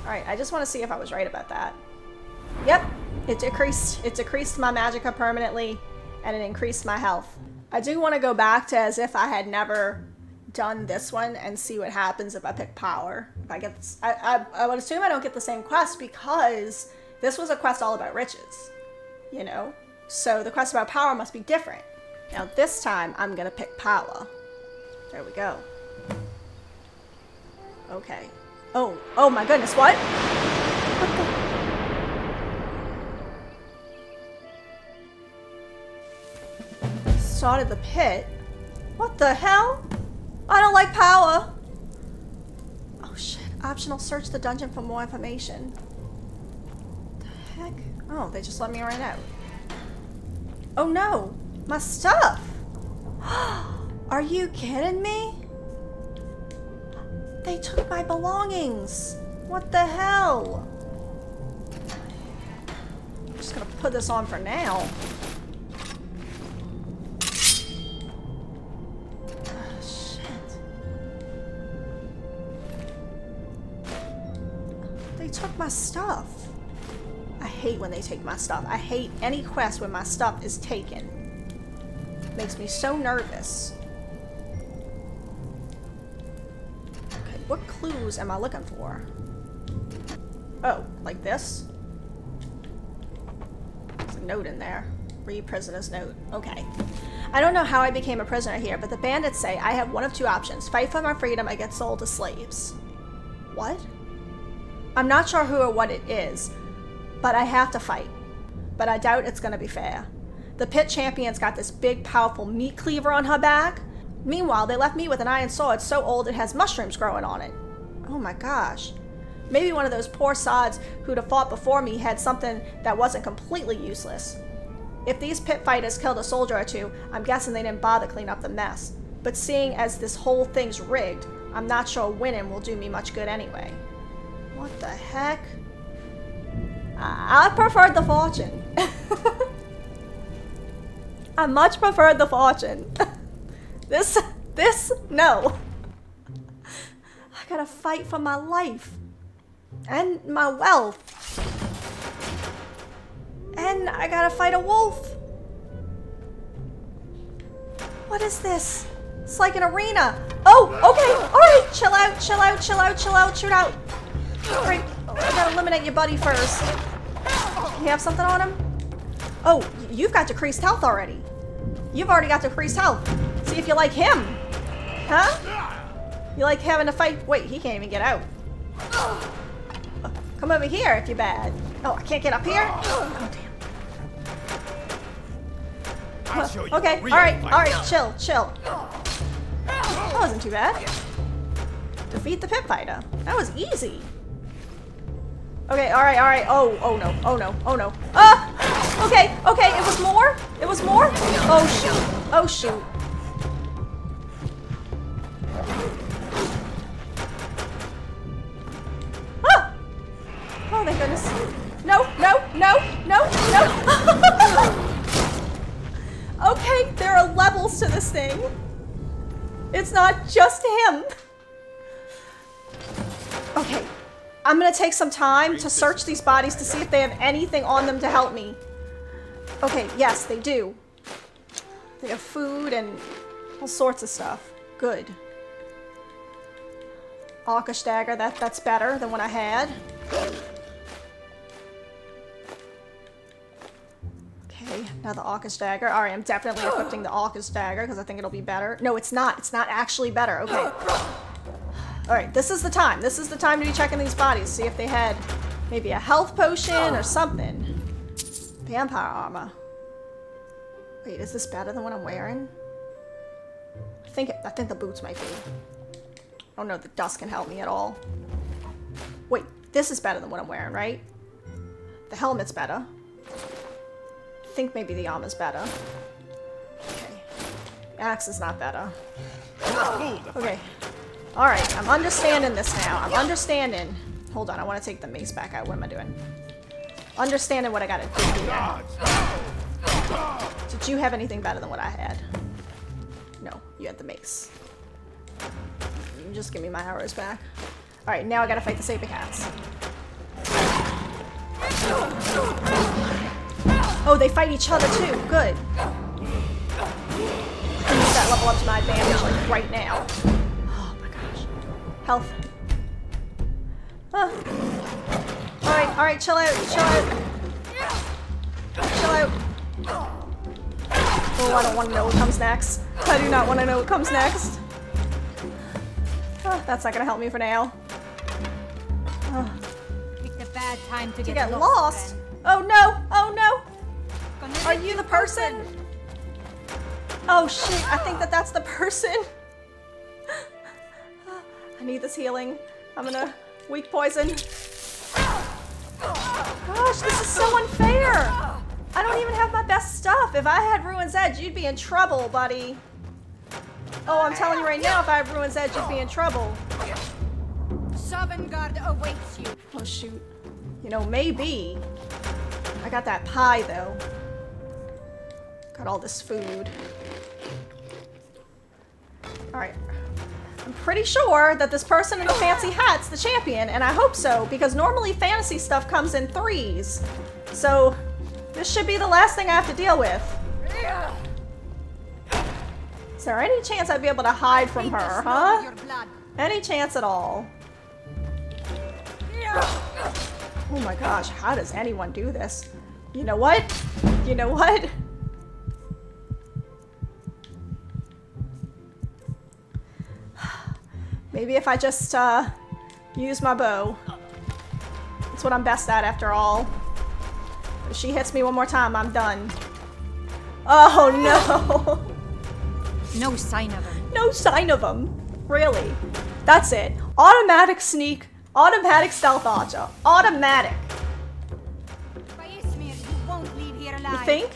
Alright, I just want to see if I was right about that. Yep, it decreased it decreased my magicka permanently and it increased my health. I do want to go back to as if I had never done this one and see what happens if I pick power. If I get this, I, I, I would assume I don't get the same quest because this was a quest all about riches, you know? So the quest about power must be different. Now this time I'm gonna pick power. There we go. Okay. Oh, oh my goodness, what? What? Started the pit? What the hell? I don't like power. Oh shit. Optional search the dungeon for more information. The heck? Oh, they just let me run out. Oh no! My stuff! Are you kidding me? They took my belongings! What the hell? I'm just gonna put this on for now. Took my stuff. I hate when they take my stuff. I hate any quest when my stuff is taken. makes me so nervous. Okay, what clues am I looking for? Oh, like this? There's a note in there. Read prisoner's note. Okay. I don't know how I became a prisoner here, but the bandits say I have one of two options. Fight for my freedom or get sold to slaves. What? I'm not sure who or what it is, but I have to fight. But I doubt it's going to be fair. The pit champion's got this big, powerful meat cleaver on her back. Meanwhile, they left me with an iron sword so old it has mushrooms growing on it. Oh my gosh. Maybe one of those poor sods who'd have fought before me had something that wasn't completely useless. If these pit fighters killed a soldier or two, I'm guessing they didn't bother clean up the mess. But seeing as this whole thing's rigged, I'm not sure winning will do me much good anyway. What the heck? I, I preferred the fortune. I much prefer the fortune. this, this, no. I gotta fight for my life. And my wealth. And I gotta fight a wolf. What is this? It's like an arena. Oh, okay. All right. Chill out, chill out, chill out, chill out, shoot out. Right, I gotta eliminate your buddy first. You have something on him? Oh, you've got decreased health already. You've already got decreased health. See if you like him. Huh? You like having to fight? Wait, he can't even get out. Come over here if you're bad. Oh, I can't get up here? Oh, damn. okay, alright, alright, chill, chill. That wasn't too bad. Defeat the pit fighter. That was easy. Okay, alright, alright. Oh, oh no, oh no, oh no. Ah! Okay, okay, it was more? It was more? Oh shoot, oh shoot. Ah! Oh thank goodness. No, no, no, no, no. okay, there are levels to this thing. It's not just him. I'm gonna take some time to search these bodies to see if they have anything on them to help me. Okay, yes, they do. They have food and all sorts of stuff. Good. Alkish dagger, that, that's better than what I had. Okay, now the Alkish dagger. Alright, I'm definitely equipping the Alkish dagger because I think it'll be better. No, it's not. It's not actually better. Okay. Alright, this is the time. This is the time to be checking these bodies. See if they had maybe a health potion or something. Vampire armor. Wait, is this better than what I'm wearing? I think it I think the boots might be. I don't know if the dust can help me at all. Wait, this is better than what I'm wearing, right? The helmet's better. I think maybe the armor's better. Okay. Axe is not better. Okay. Alright, I'm understanding this now. I'm understanding. Hold on, I want to take the mace back out. What am I doing? Understanding what I gotta do here. Did you have anything better than what I had? No, you had the mace. Just give me my arrows back. Alright, now I gotta fight the saber cats. Oh, they fight each other too. Good. Use that level up to my advantage, like right now. Oh. Health. Ah. Alright, alright, chill out, chill out. Chill out. Oh, I don't want to know what comes next. I do not want to know what comes next. Ah, that's not gonna help me for now. Ah. Picked a bad time to, To get, get lost? Oh no! Oh no! Are you the person? Oh shit, I think that that's the person. I need this healing. I'm gonna weak poison. Gosh, this is so unfair. I don't even have my best stuff. If I had Ruin's Edge, you'd be in trouble, buddy. Oh, I'm telling you right now, if I had Ruin's Edge, you'd be in trouble. Sovngarde awaits you. Oh shoot. You know, maybe. I got that pie though. Got all this food. Alright. I'm pretty sure that this person in the fancy hat's the champion, and I hope so, because normally fantasy stuff comes in threes. So, this should be the last thing I have to deal with. Is there any chance I'd be able to hide from her, huh? Any chance at all? Oh my gosh, how does anyone do this? You know what? You know what? Maybe if I just uh, use my bow. That's what I'm best at after all. If she hits me one more time, I'm done. Oh no! No sign of her. No sign of him. Really. That's it. Automatic sneak. Automatic stealth archer. Automatic. Faismir, you won't leave here alive. You think?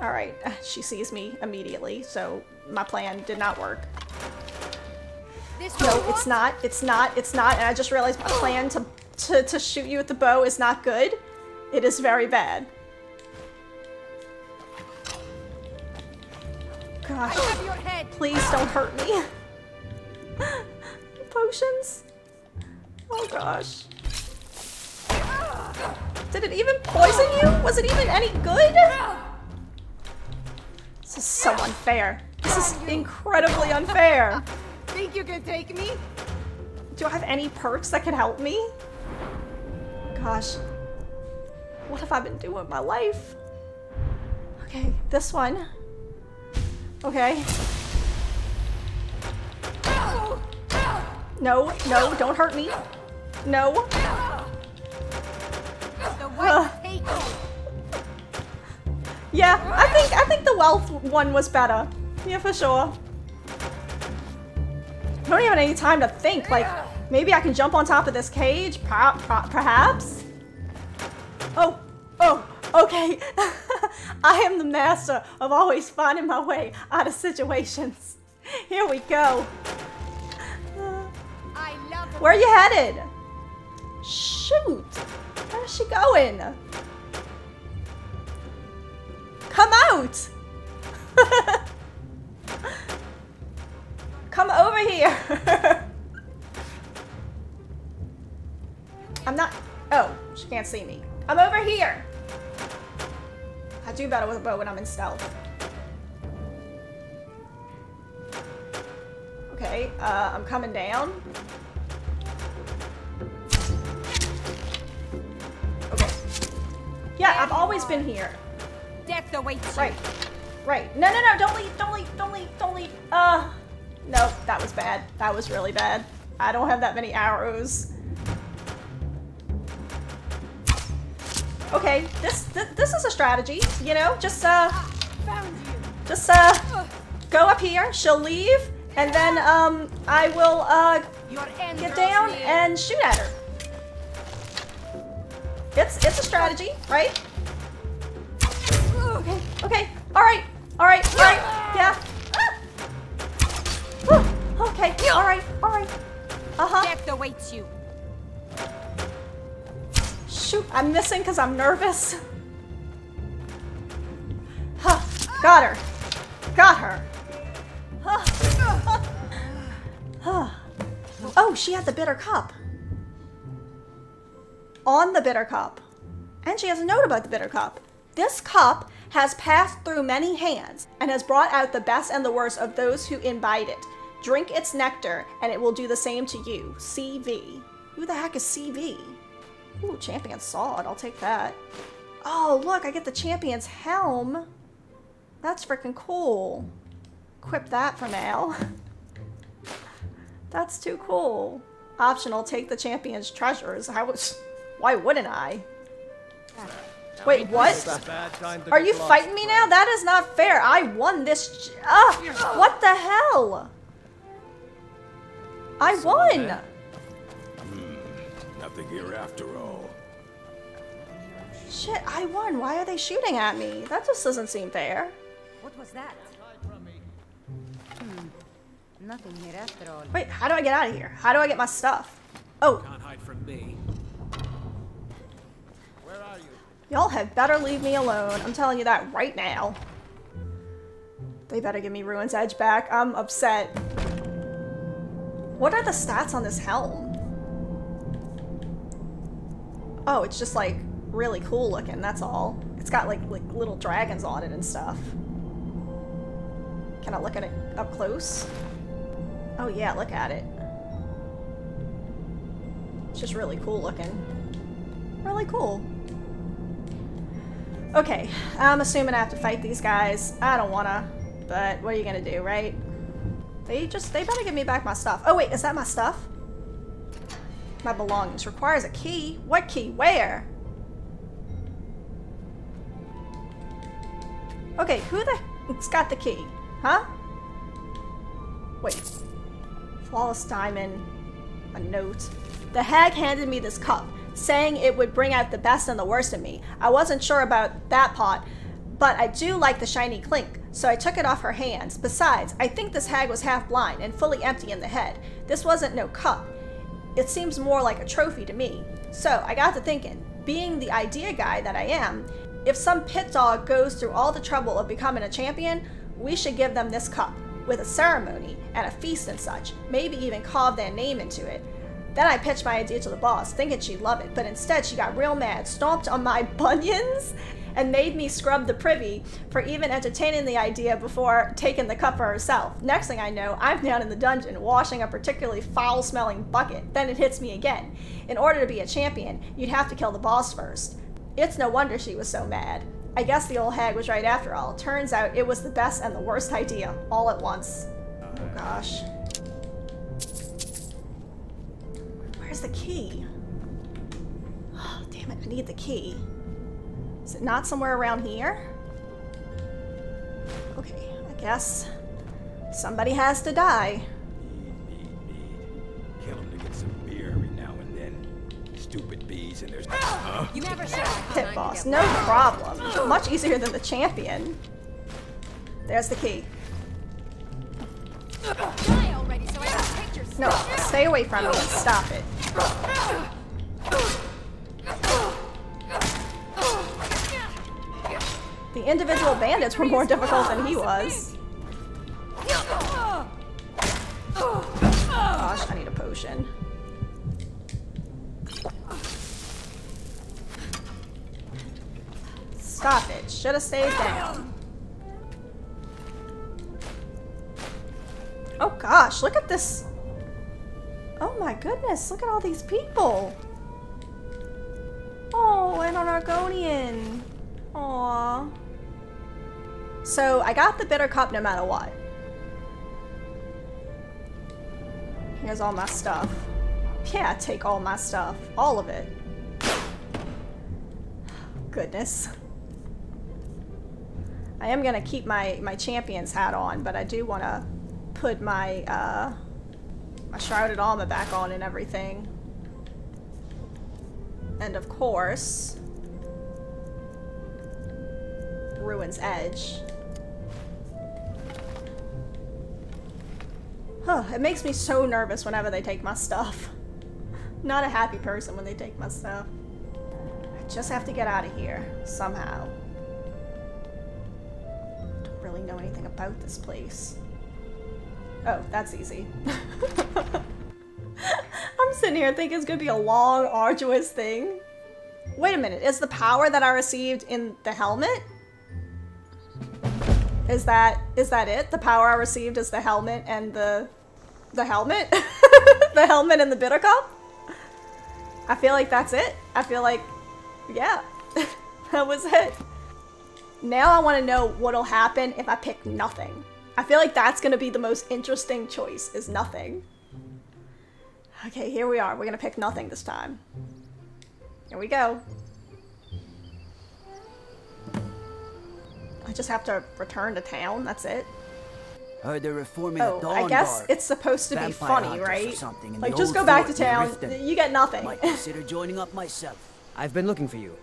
Alright, she sees me immediately, so my plan did not work. No, it's not. It's not. It's not. And I just realized my plan to, to, to shoot you with the bow is not good. It is very bad. Gosh. I have your head. Please don't hurt me. Potions? Oh gosh. Did it even poison you? Was it even any good? This is so unfair. This is incredibly unfair. Think you can take me? Do I have any perks that could help me? Gosh. What have I been doing with my life? Okay, this one. Okay. No, no, don't hurt me. No. The white. Yeah, I think I think the wealth one was better. Yeah, for sure. I don't even have any time to think. Like, maybe I can jump on top of this cage, per per perhaps? Oh, oh, okay. I am the master of always finding my way out of situations. Here we go. I love Where are you headed? Shoot! Where's she going? Come out! Come over here! I'm not. Oh, she can't see me. I'm over here! I do better with a bow when I'm in stealth. Okay, uh, I'm coming down. Okay. Yeah, I've always been here. Death awaits you. Right. Right. No, no, no, don't leave, don't leave, don't leave, don't leave. Uh, no, that was bad. That was really bad. I don't have that many arrows. Okay, this, th this is a strategy, you know? Just, uh, just, uh, go up here, she'll leave, And then um, I will uh, get down and shoot at her. It's it's a strategy, right? Okay, okay, all right, all right, all right, yeah. Okay, all right, all right. Uh huh. Death awaits you. Shoot, I'm missing because I'm nervous. Huh, got her. Got her. Huh. Huh. Oh, she had the bitter cup. On the bitter cup. And she has a note about the bitter cup. This cup has passed through many hands and has brought out the best and the worst of those who imbibe it. Drink its nectar, and it will do the same to you. CV. Who the heck is CV? Ooh, champion sword. I'll take that. Oh, look, I get the champion's helm. That's freaking cool. Equip that for now. That's too cool. Optional, take the champion's treasures. How was... Why wouldn't I? Wait, what? Are you fighting me now? That is not fair. I won this... Ah, what the hell? I won! Nothing here after all. Shit, I won. Why are they shooting at me? That just doesn't seem fair. What was that? Hmm. Nothing here after all. Wait, how do I get out of here? How do I get my stuff? Oh. Can't hide from me. Where are you? Y'all had better leave me alone. I'm telling you that right now. They better give me Ruin's Edge back. I'm upset. What are the stats on this helm? Oh, it's just like really cool looking, that's all. It's got like, like little dragons on it and stuff. Can I look at it up close? Oh yeah, look at it. It's just really cool looking. Really cool. Okay, I'm assuming I have to fight these guys. I don't wanna, but what are you gonna do, right? They just, they better give me back my stuff. Oh wait, is that my stuff? My belongings. Requires a key? What key? Where? Okay, who the it's got the key? Huh? Wait. Flawless diamond. A note. The hag handed me this cup, saying it would bring out the best and the worst in me. I wasn't sure about that pot, but I do like the shiny clink, so I took it off her hands. Besides, I think this hag was half blind and fully empty in the head. This wasn't no cup. It seems more like a trophy to me. So I got to thinking, being the idea guy that I am, if some pit dog goes through all the trouble of becoming a champion, we should give them this cup, with a ceremony and a feast and such, maybe even carve their name into it. Then I pitched my idea to the boss, thinking she'd love it, but instead she got real mad, stomped on my bunions, and made me scrub the privy for even entertaining the idea before taking the cup for herself. Next thing I know, I'm down in the dungeon washing a particularly foul smelling bucket. Then it hits me again. In order to be a champion, you'd have to kill the boss first. It's no wonder she was so mad. I guess the old hag was right after all. Turns out it was the best and the worst idea, all at once. Oh gosh. Where's the key? Oh, damn it, I need the key. Is it not somewhere around here? Okay, I guess somebody has to die. Kill him to get some beer every now and then. Stupid bees and there's... Ah! Huh? You never said Pit boss, no problem. Much easier than the champion. There's the key. Die already so I can pictures. No, stay away from me stop it. Ah! The individual bandits were more difficult than he was. Gosh, I need a potion. Stop it. Should have stayed down. Oh gosh, look at this. Oh my goodness, look at all these people. Oh, and an Argonian. Aww. So I got the bitter cup no matter what. Here's all my stuff. Yeah, take all my stuff. All of it. Goodness. I am gonna keep my, my champion's hat on, but I do wanna put my, uh, my shrouded armor back on and everything. And of course, Ruin's Edge. It makes me so nervous whenever they take my stuff. Not a happy person when they take my stuff. I just have to get out of here, somehow. Don't really know anything about this place. Oh, that's easy. I'm sitting here thinking it's gonna be a long, arduous thing. Wait a minute, is the power that I received in the helmet? Is that is that it? The power I received is the helmet and the the helmet? the helmet and the bitter cup? I feel like that's it. I feel like yeah. that was it. Now I want to know what'll happen if I pick nothing. I feel like that's going to be the most interesting choice, is nothing. Okay, here we are. We're going to pick nothing this time. Here we go. I just have to return to town, that's it. Heard they're reforming oh, the Dawn I guess Guard. it's supposed to be Vampire funny, right? something Like, just go back to town. You get nothing. Might consider joining up myself. I've been looking for you.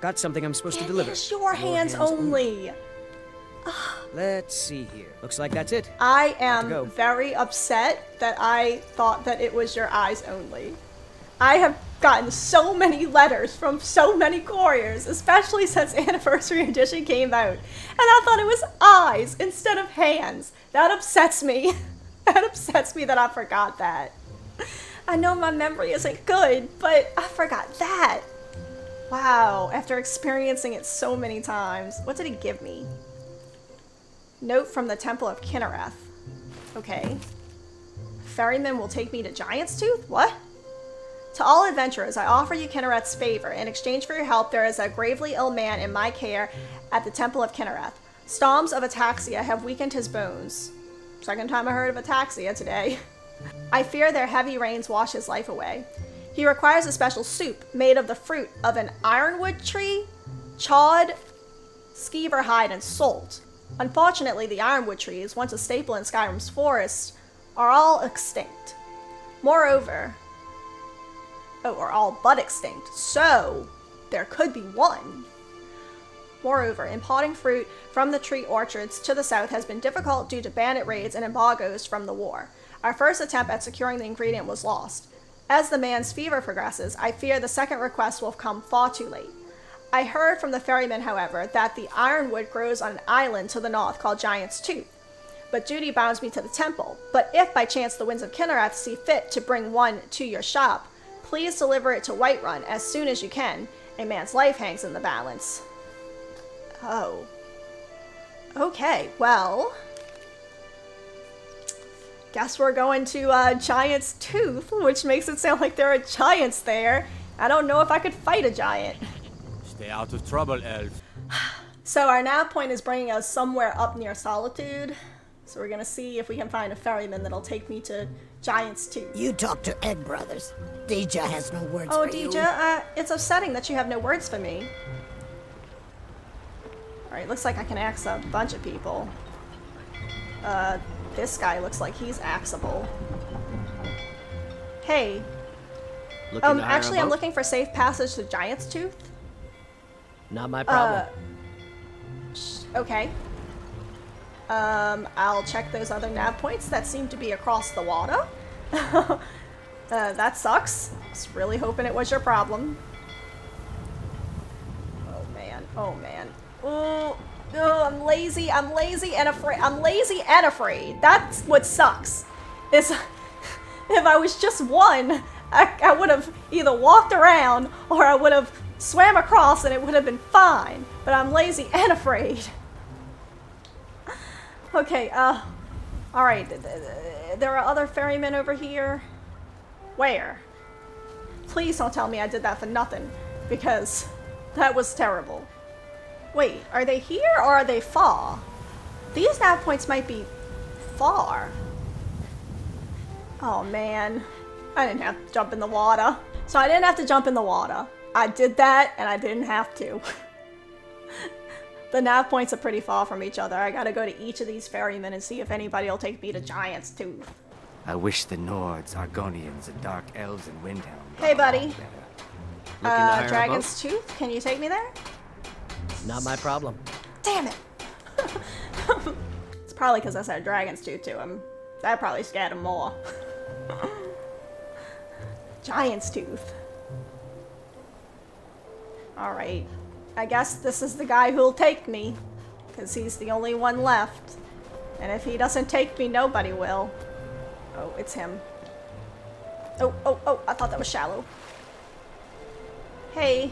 Got something I'm supposed to deliver. It's your hands only. Let's see here. Looks like that's it. I am very upset that I thought that it was your eyes only. I have gotten so many letters from so many couriers, especially since Anniversary Edition came out, and I thought it was eyes instead of hands. That upsets me. that upsets me that I forgot that. I know my memory isn't good, but I forgot that. Wow, after experiencing it so many times. What did it give me? Note from the Temple of Kynareth. Okay. Ferryman will take me to Giant's Tooth? What? To all adventurers, I offer you Kynareth's favor. In exchange for your help, there is a gravely ill man in my care at the Temple of Kynareth. Storms of ataxia have weakened his bones. Second time I heard of ataxia today. I fear their heavy rains wash his life away. He requires a special soup made of the fruit of an ironwood tree, chawed, skeever hide, and salt. Unfortunately, the ironwood trees, once a staple in Skyrim's forests, are all extinct. Moreover, Oh, are all but extinct, so there could be one. Moreover, importing fruit from the tree orchards to the south has been difficult due to bandit raids and embargoes from the war. Our first attempt at securing the ingredient was lost. As the man's fever progresses, I fear the second request will come far too late. I heard from the ferryman, however, that the ironwood grows on an island to the north called Giant's Tooth. But duty bounds me to the temple. But if by chance the winds of Kynareth see fit to bring one to your shop, please deliver it to Whiterun as soon as you can. A man's life hangs in the balance. Oh. Okay, well. Guess we're going to uh, Giant's Tooth, which makes it sound like there are giants there. I don't know if I could fight a giant. Stay out of trouble, elf. So our nav point is bringing us somewhere up near Solitude. So we're gonna see if we can find a ferryman that'll take me to Giant's Tooth. You talk to Egg Brothers. Deja has no words Oh, for you. Deja, uh, it's upsetting that you have no words for me. Alright, looks like I can axe a bunch of people. Uh, this guy looks like he's axable. Hey. Looking um, to hire a actually, I'm looking for safe passage to Giant's Tooth. Not my problem. Uh, okay. Um, I'll check those other nav points that seem to be across the water. uh, that sucks. I was really hoping it was your problem. Oh man. Oh man. Oh, I'm lazy. I'm lazy and afraid. I'm lazy and afraid. That's what sucks. Is if I was just one, I, I would have either walked around or I would have swam across and it would have been fine. But I'm lazy and afraid. Okay, uh, alright. th- th- There are other ferrymen over here. Where? Please don't tell me I did that for nothing, because that was terrible. Wait, are they here or are they far? These nav points might be far. Oh man, I didn't have to jump in the water. So I didn't have to jump in the water. I did that and I didn't have to. The nav points are pretty far from each other. I gotta go to each of these ferrymen and see if anybody will take me to Giant's Tooth. I wish the Nords, Argonians, and Dark Elves in Windhelm. Hey, buddy. Looking to hire Uh, a Dragon's Tooth, can you take me there? Not my problem. Damn it! it's probably because I said Dragon's Tooth to him. That probably scared him more. Giant's Tooth. Alright. I guess this is the guy who'll take me. Because he's the only one left. And if he doesn't take me, nobody will. Oh, it's him. Oh, oh, oh, I thought that was shallow. Hey,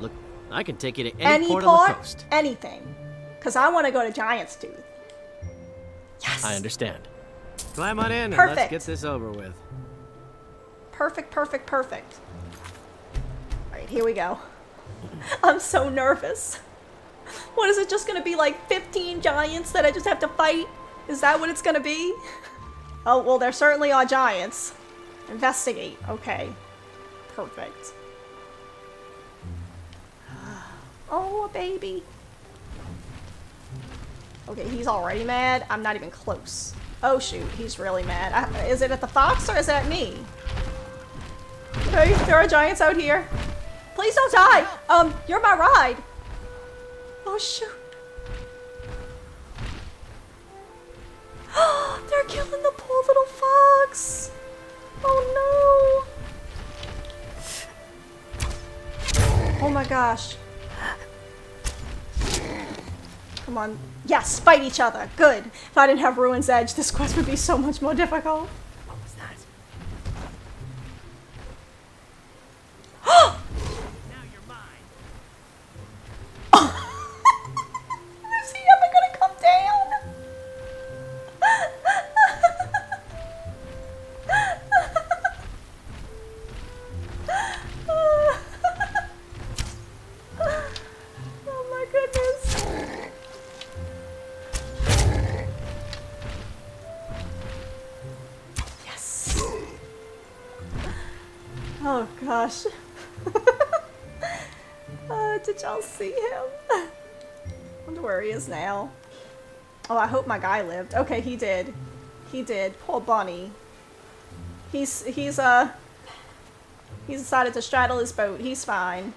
Look, I can take you to any, any port port, on the coast. anything. Because I want to go to Giant's Tooth. Yes! I understand. Climb on in and let's get this over with. Perfect, perfect, perfect. Alright, here we go. I'm so nervous. What is it just gonna be like 15 giants that I just have to fight? Is that what it's gonna be? Oh, well, there certainly are giants. Investigate. Okay. Perfect. Oh, a baby. Okay, he's already mad. I'm not even close. Oh, shoot. He's really mad. I, is it at the fox or is it at me? Hey, there are giants out here. Please don't die. Um, you're my ride. Oh, shoot. They're killing the poor little fox. Oh, no. Oh, my gosh. Come on. Yes, fight each other. Good. If I didn't have Ruin's Edge, this quest would be so much more difficult. What was that? Gosh. uh, did y'all see him? wonder where he is now. Oh, I hope my guy lived. Okay, he did. He did. Poor Bunny. He's, he's, uh, he's decided to straddle his boat. He's fine.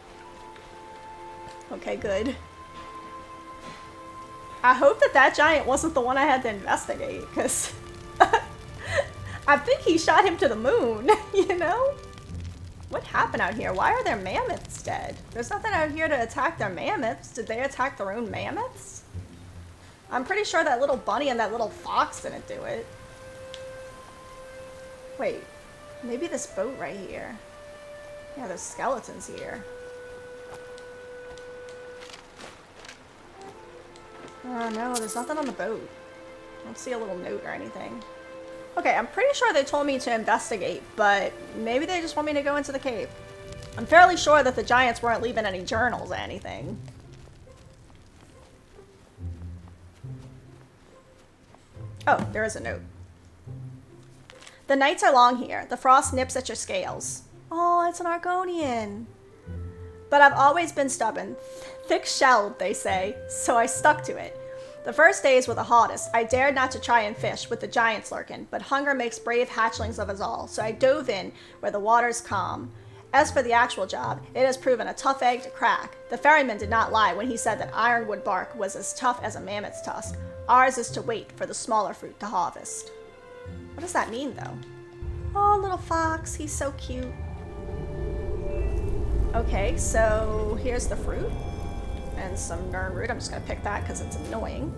Okay, good. I hope that that giant wasn't the one I had to investigate, because I think he shot him to the moon, you know? What happened out here? Why are their mammoths dead? There's nothing out here to attack their mammoths. Did they attack their own mammoths? I'm pretty sure that little bunny and that little fox didn't do it. Wait, maybe this boat right here. Yeah, there's skeletons here. Oh no, there's nothing on the boat. I don't see a little note or anything. Okay, I'm pretty sure they told me to investigate, but maybe they just want me to go into the cave. I'm fairly sure that the giants weren't leaving any journals or anything. Oh, there is a note. The nights are long here. The frost nips at your scales. Oh, it's an Argonian. But I've always been stubborn. Thick-shelled, they say, so I stuck to it. The first days were the hardest. I dared not to try and fish with the giants lurking, but hunger makes brave hatchlings of us all, so I dove in where the water's calm. As for the actual job, it has proven a tough egg to crack. The ferryman did not lie when he said that ironwood bark was as tough as a mammoth's tusk. Ours is to wait for the smaller fruit to harvest. What does that mean, though? Oh, little fox, he's so cute. Okay, so here's the fruit. And some nirnroot. I'm just gonna pick that because it's annoying.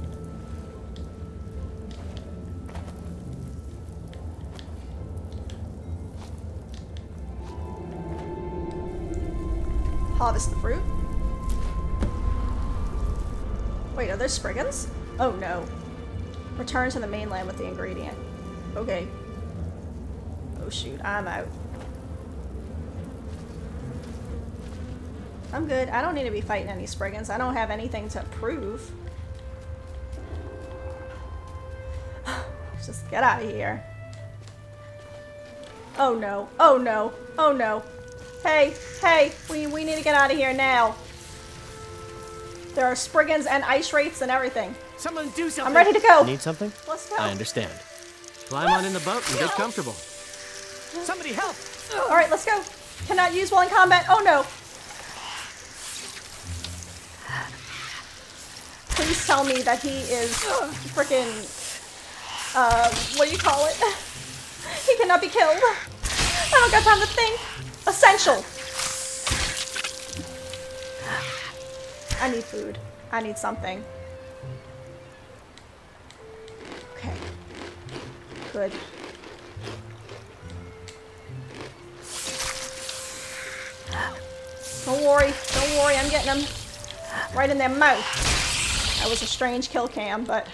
Harvest the fruit. Wait, are there spriggans? Oh no. Return to the mainland with the ingredient. Okay. Oh shoot, I'm out. I'm good. I don't need to be fighting any Spriggans. I don't have anything to prove. Just get out of here. Oh no. Oh no. Oh no. Hey, hey, we, we need to get out of here now. There are Spriggans and ice wraiths and everything. Someone do something. I'm ready to go. Need something? Let's go. I understand. Climb on in the boat and get comfortable. Somebody help! All right, let's go. Cannot use while in combat. Oh no. Tell me that he is freaking. Uh, what do you call it? he cannot be killed. I don't got time to think. Essential. I need food. I need something. Okay. Good. Don't worry. Don't worry. I'm getting them right in their mouth. That was a strange kill cam, but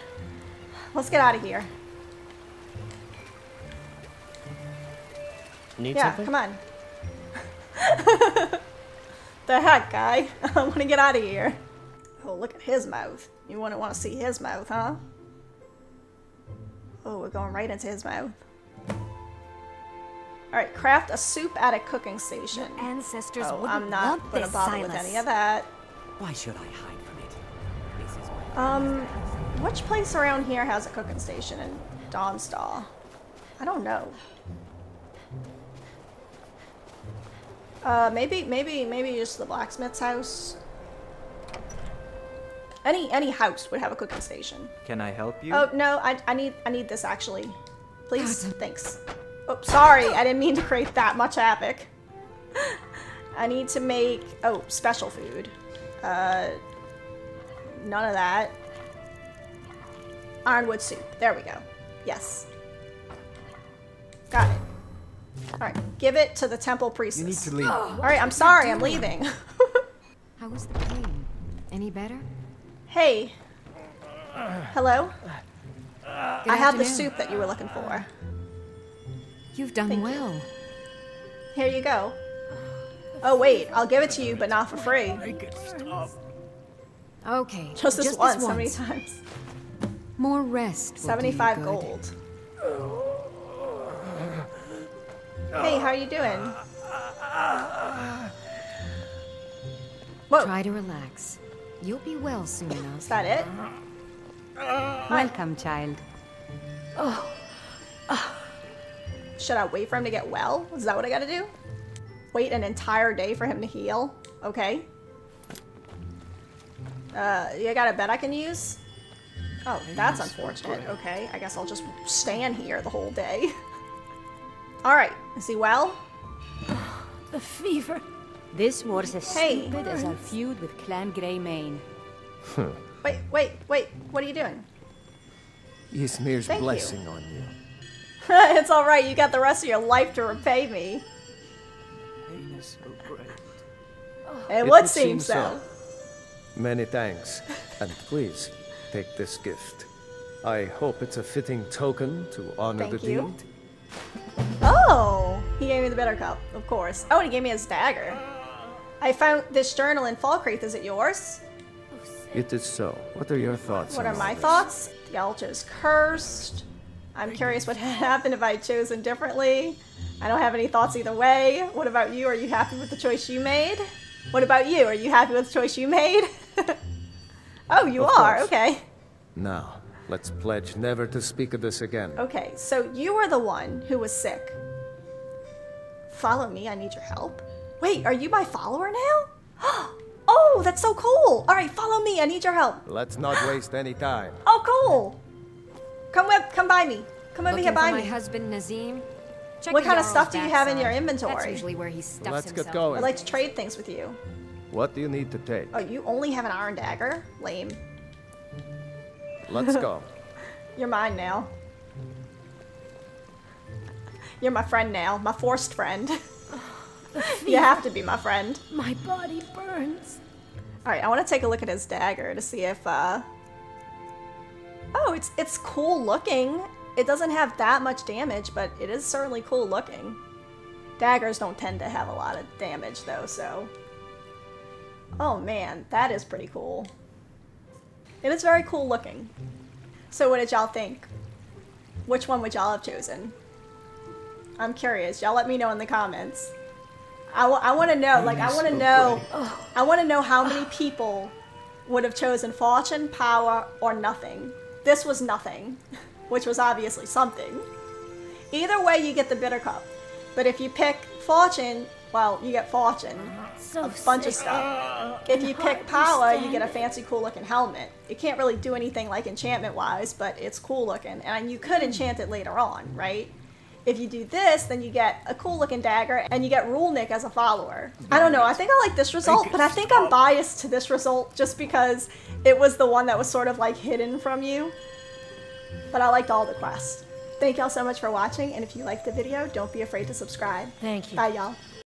let's get out of here. Need yeah, something? come on. the heck, guy? I want to get out of here. Oh, look at his mouth. You wouldn't want to see his mouth, huh? Oh, we're going right into his mouth. Alright, craft a soup at a cooking station. Your ancestors oh, wouldn't I'm not want gonna this, bother with any of that. Why should I hide Um, which place around here has a cooking station in Dawnstar? I don't know. Uh, maybe, maybe, maybe just the blacksmith's house. Any any house would have a cooking station. Can I help you? Oh no, I, I need I need this actually. Please, thanks. Oh, sorry, I didn't mean to create that much havoc. I need to make oh special food. Uh, none of that. Ironwood soup. There we go. Yes. Got it. All right, give it to the temple priestess. You need to leave. All right, I'm sorry, I'm leaving. How was the pain? Any better? hey. Hello. Good I have the soup that you were looking for. You've done Thank you. well. Here you go. Oh wait, I'll give it to you, but not for free. Okay. Just this just once. this How many times? More rest. will do you 75 gold. Hey, how are you doing? Whoa. Try to relax. You'll be well soon enough. Is that it? Welcome, child. oh Should I wait for him to get well? Is that what I gotta do? Wait an entire day for him to heal? Okay. Uh, you got a bed I can use? Oh, that's unfortunate. Okay, I guess I'll just stand here the whole day. Alright, is he well? The fever. This was as Hey. stupid as our feud with Clan Gray-Mane. Wait, wait, wait, what are you doing? Ysmir's Thank you. blessing on you. it's alright, you got the rest of your life to repay me. Pain is so great. It, would seem so. Many thanks. And please, take this gift. I hope it's a fitting token to honor Thank the you. deed. Oh, he gave me the Bittercup, of course. Oh, and he gave me his dagger. I found this journal in Falkreath. Is it yours? It is so. What are your thoughts What are my this? thoughts? The altar is cursed. I'm curious what happened if I had chosen differently. I don't have any thoughts either way. What about you? Are you happy with the choice you made? What about you? Are you happy with the choice you made? oh, you Of are. course. Okay. Now, let's pledge never to speak of this again. Okay, so you were the one who was sick. Follow me, I need your help. Wait, are you my follower now? Oh, that's so cool! Alright, follow me, I need your help. Let's not waste any time. Oh, cool! Come with, come by me. Come over Looking here by for my me. husband Nazeem. Check What kind of stuff do you have in your uh, inventory? That's usually where he stuffs Let's get himself. going. I'd like to trade things with you. What do you need to take? Oh, you only have an iron dagger? Lame. Let's go. You're mine now. You're my friend now, my forced friend. you have to be my friend. My body burns. Alright, I want to take a look at his dagger to see if, uh... Oh, it's, it's cool looking. It doesn't have that much damage, but it is certainly cool looking. Daggers don't tend to have a lot of damage, though, so... Oh man, that is pretty cool. It is very cool looking. So what did y'all think? Which one would y'all have chosen? I'm curious. Y'all let me know in the comments. I want to know, like, I want to know, I want to know how many people would have chosen fortune, power, or nothing. This was nothing, which was obviously something. Either way, you get the Bittercup. But if you pick fortune, well, you get fortune. So a bunch of stuff. If you pick power, you get a fancy, cool looking helmet. It can't really do anything like enchantment wise, but it's cool looking. And you could enchant it later on, right? If you do this, then you get a cool looking dagger and you get Rulnik as a follower. I don't know, I think I like this result, but I think I'm biased to this result just because it was the one that was sort of like hidden from you. But I liked all the quests. Thank y'all so much for watching, and if you liked the video, don't be afraid to subscribe. Thank you. Bye, y'all.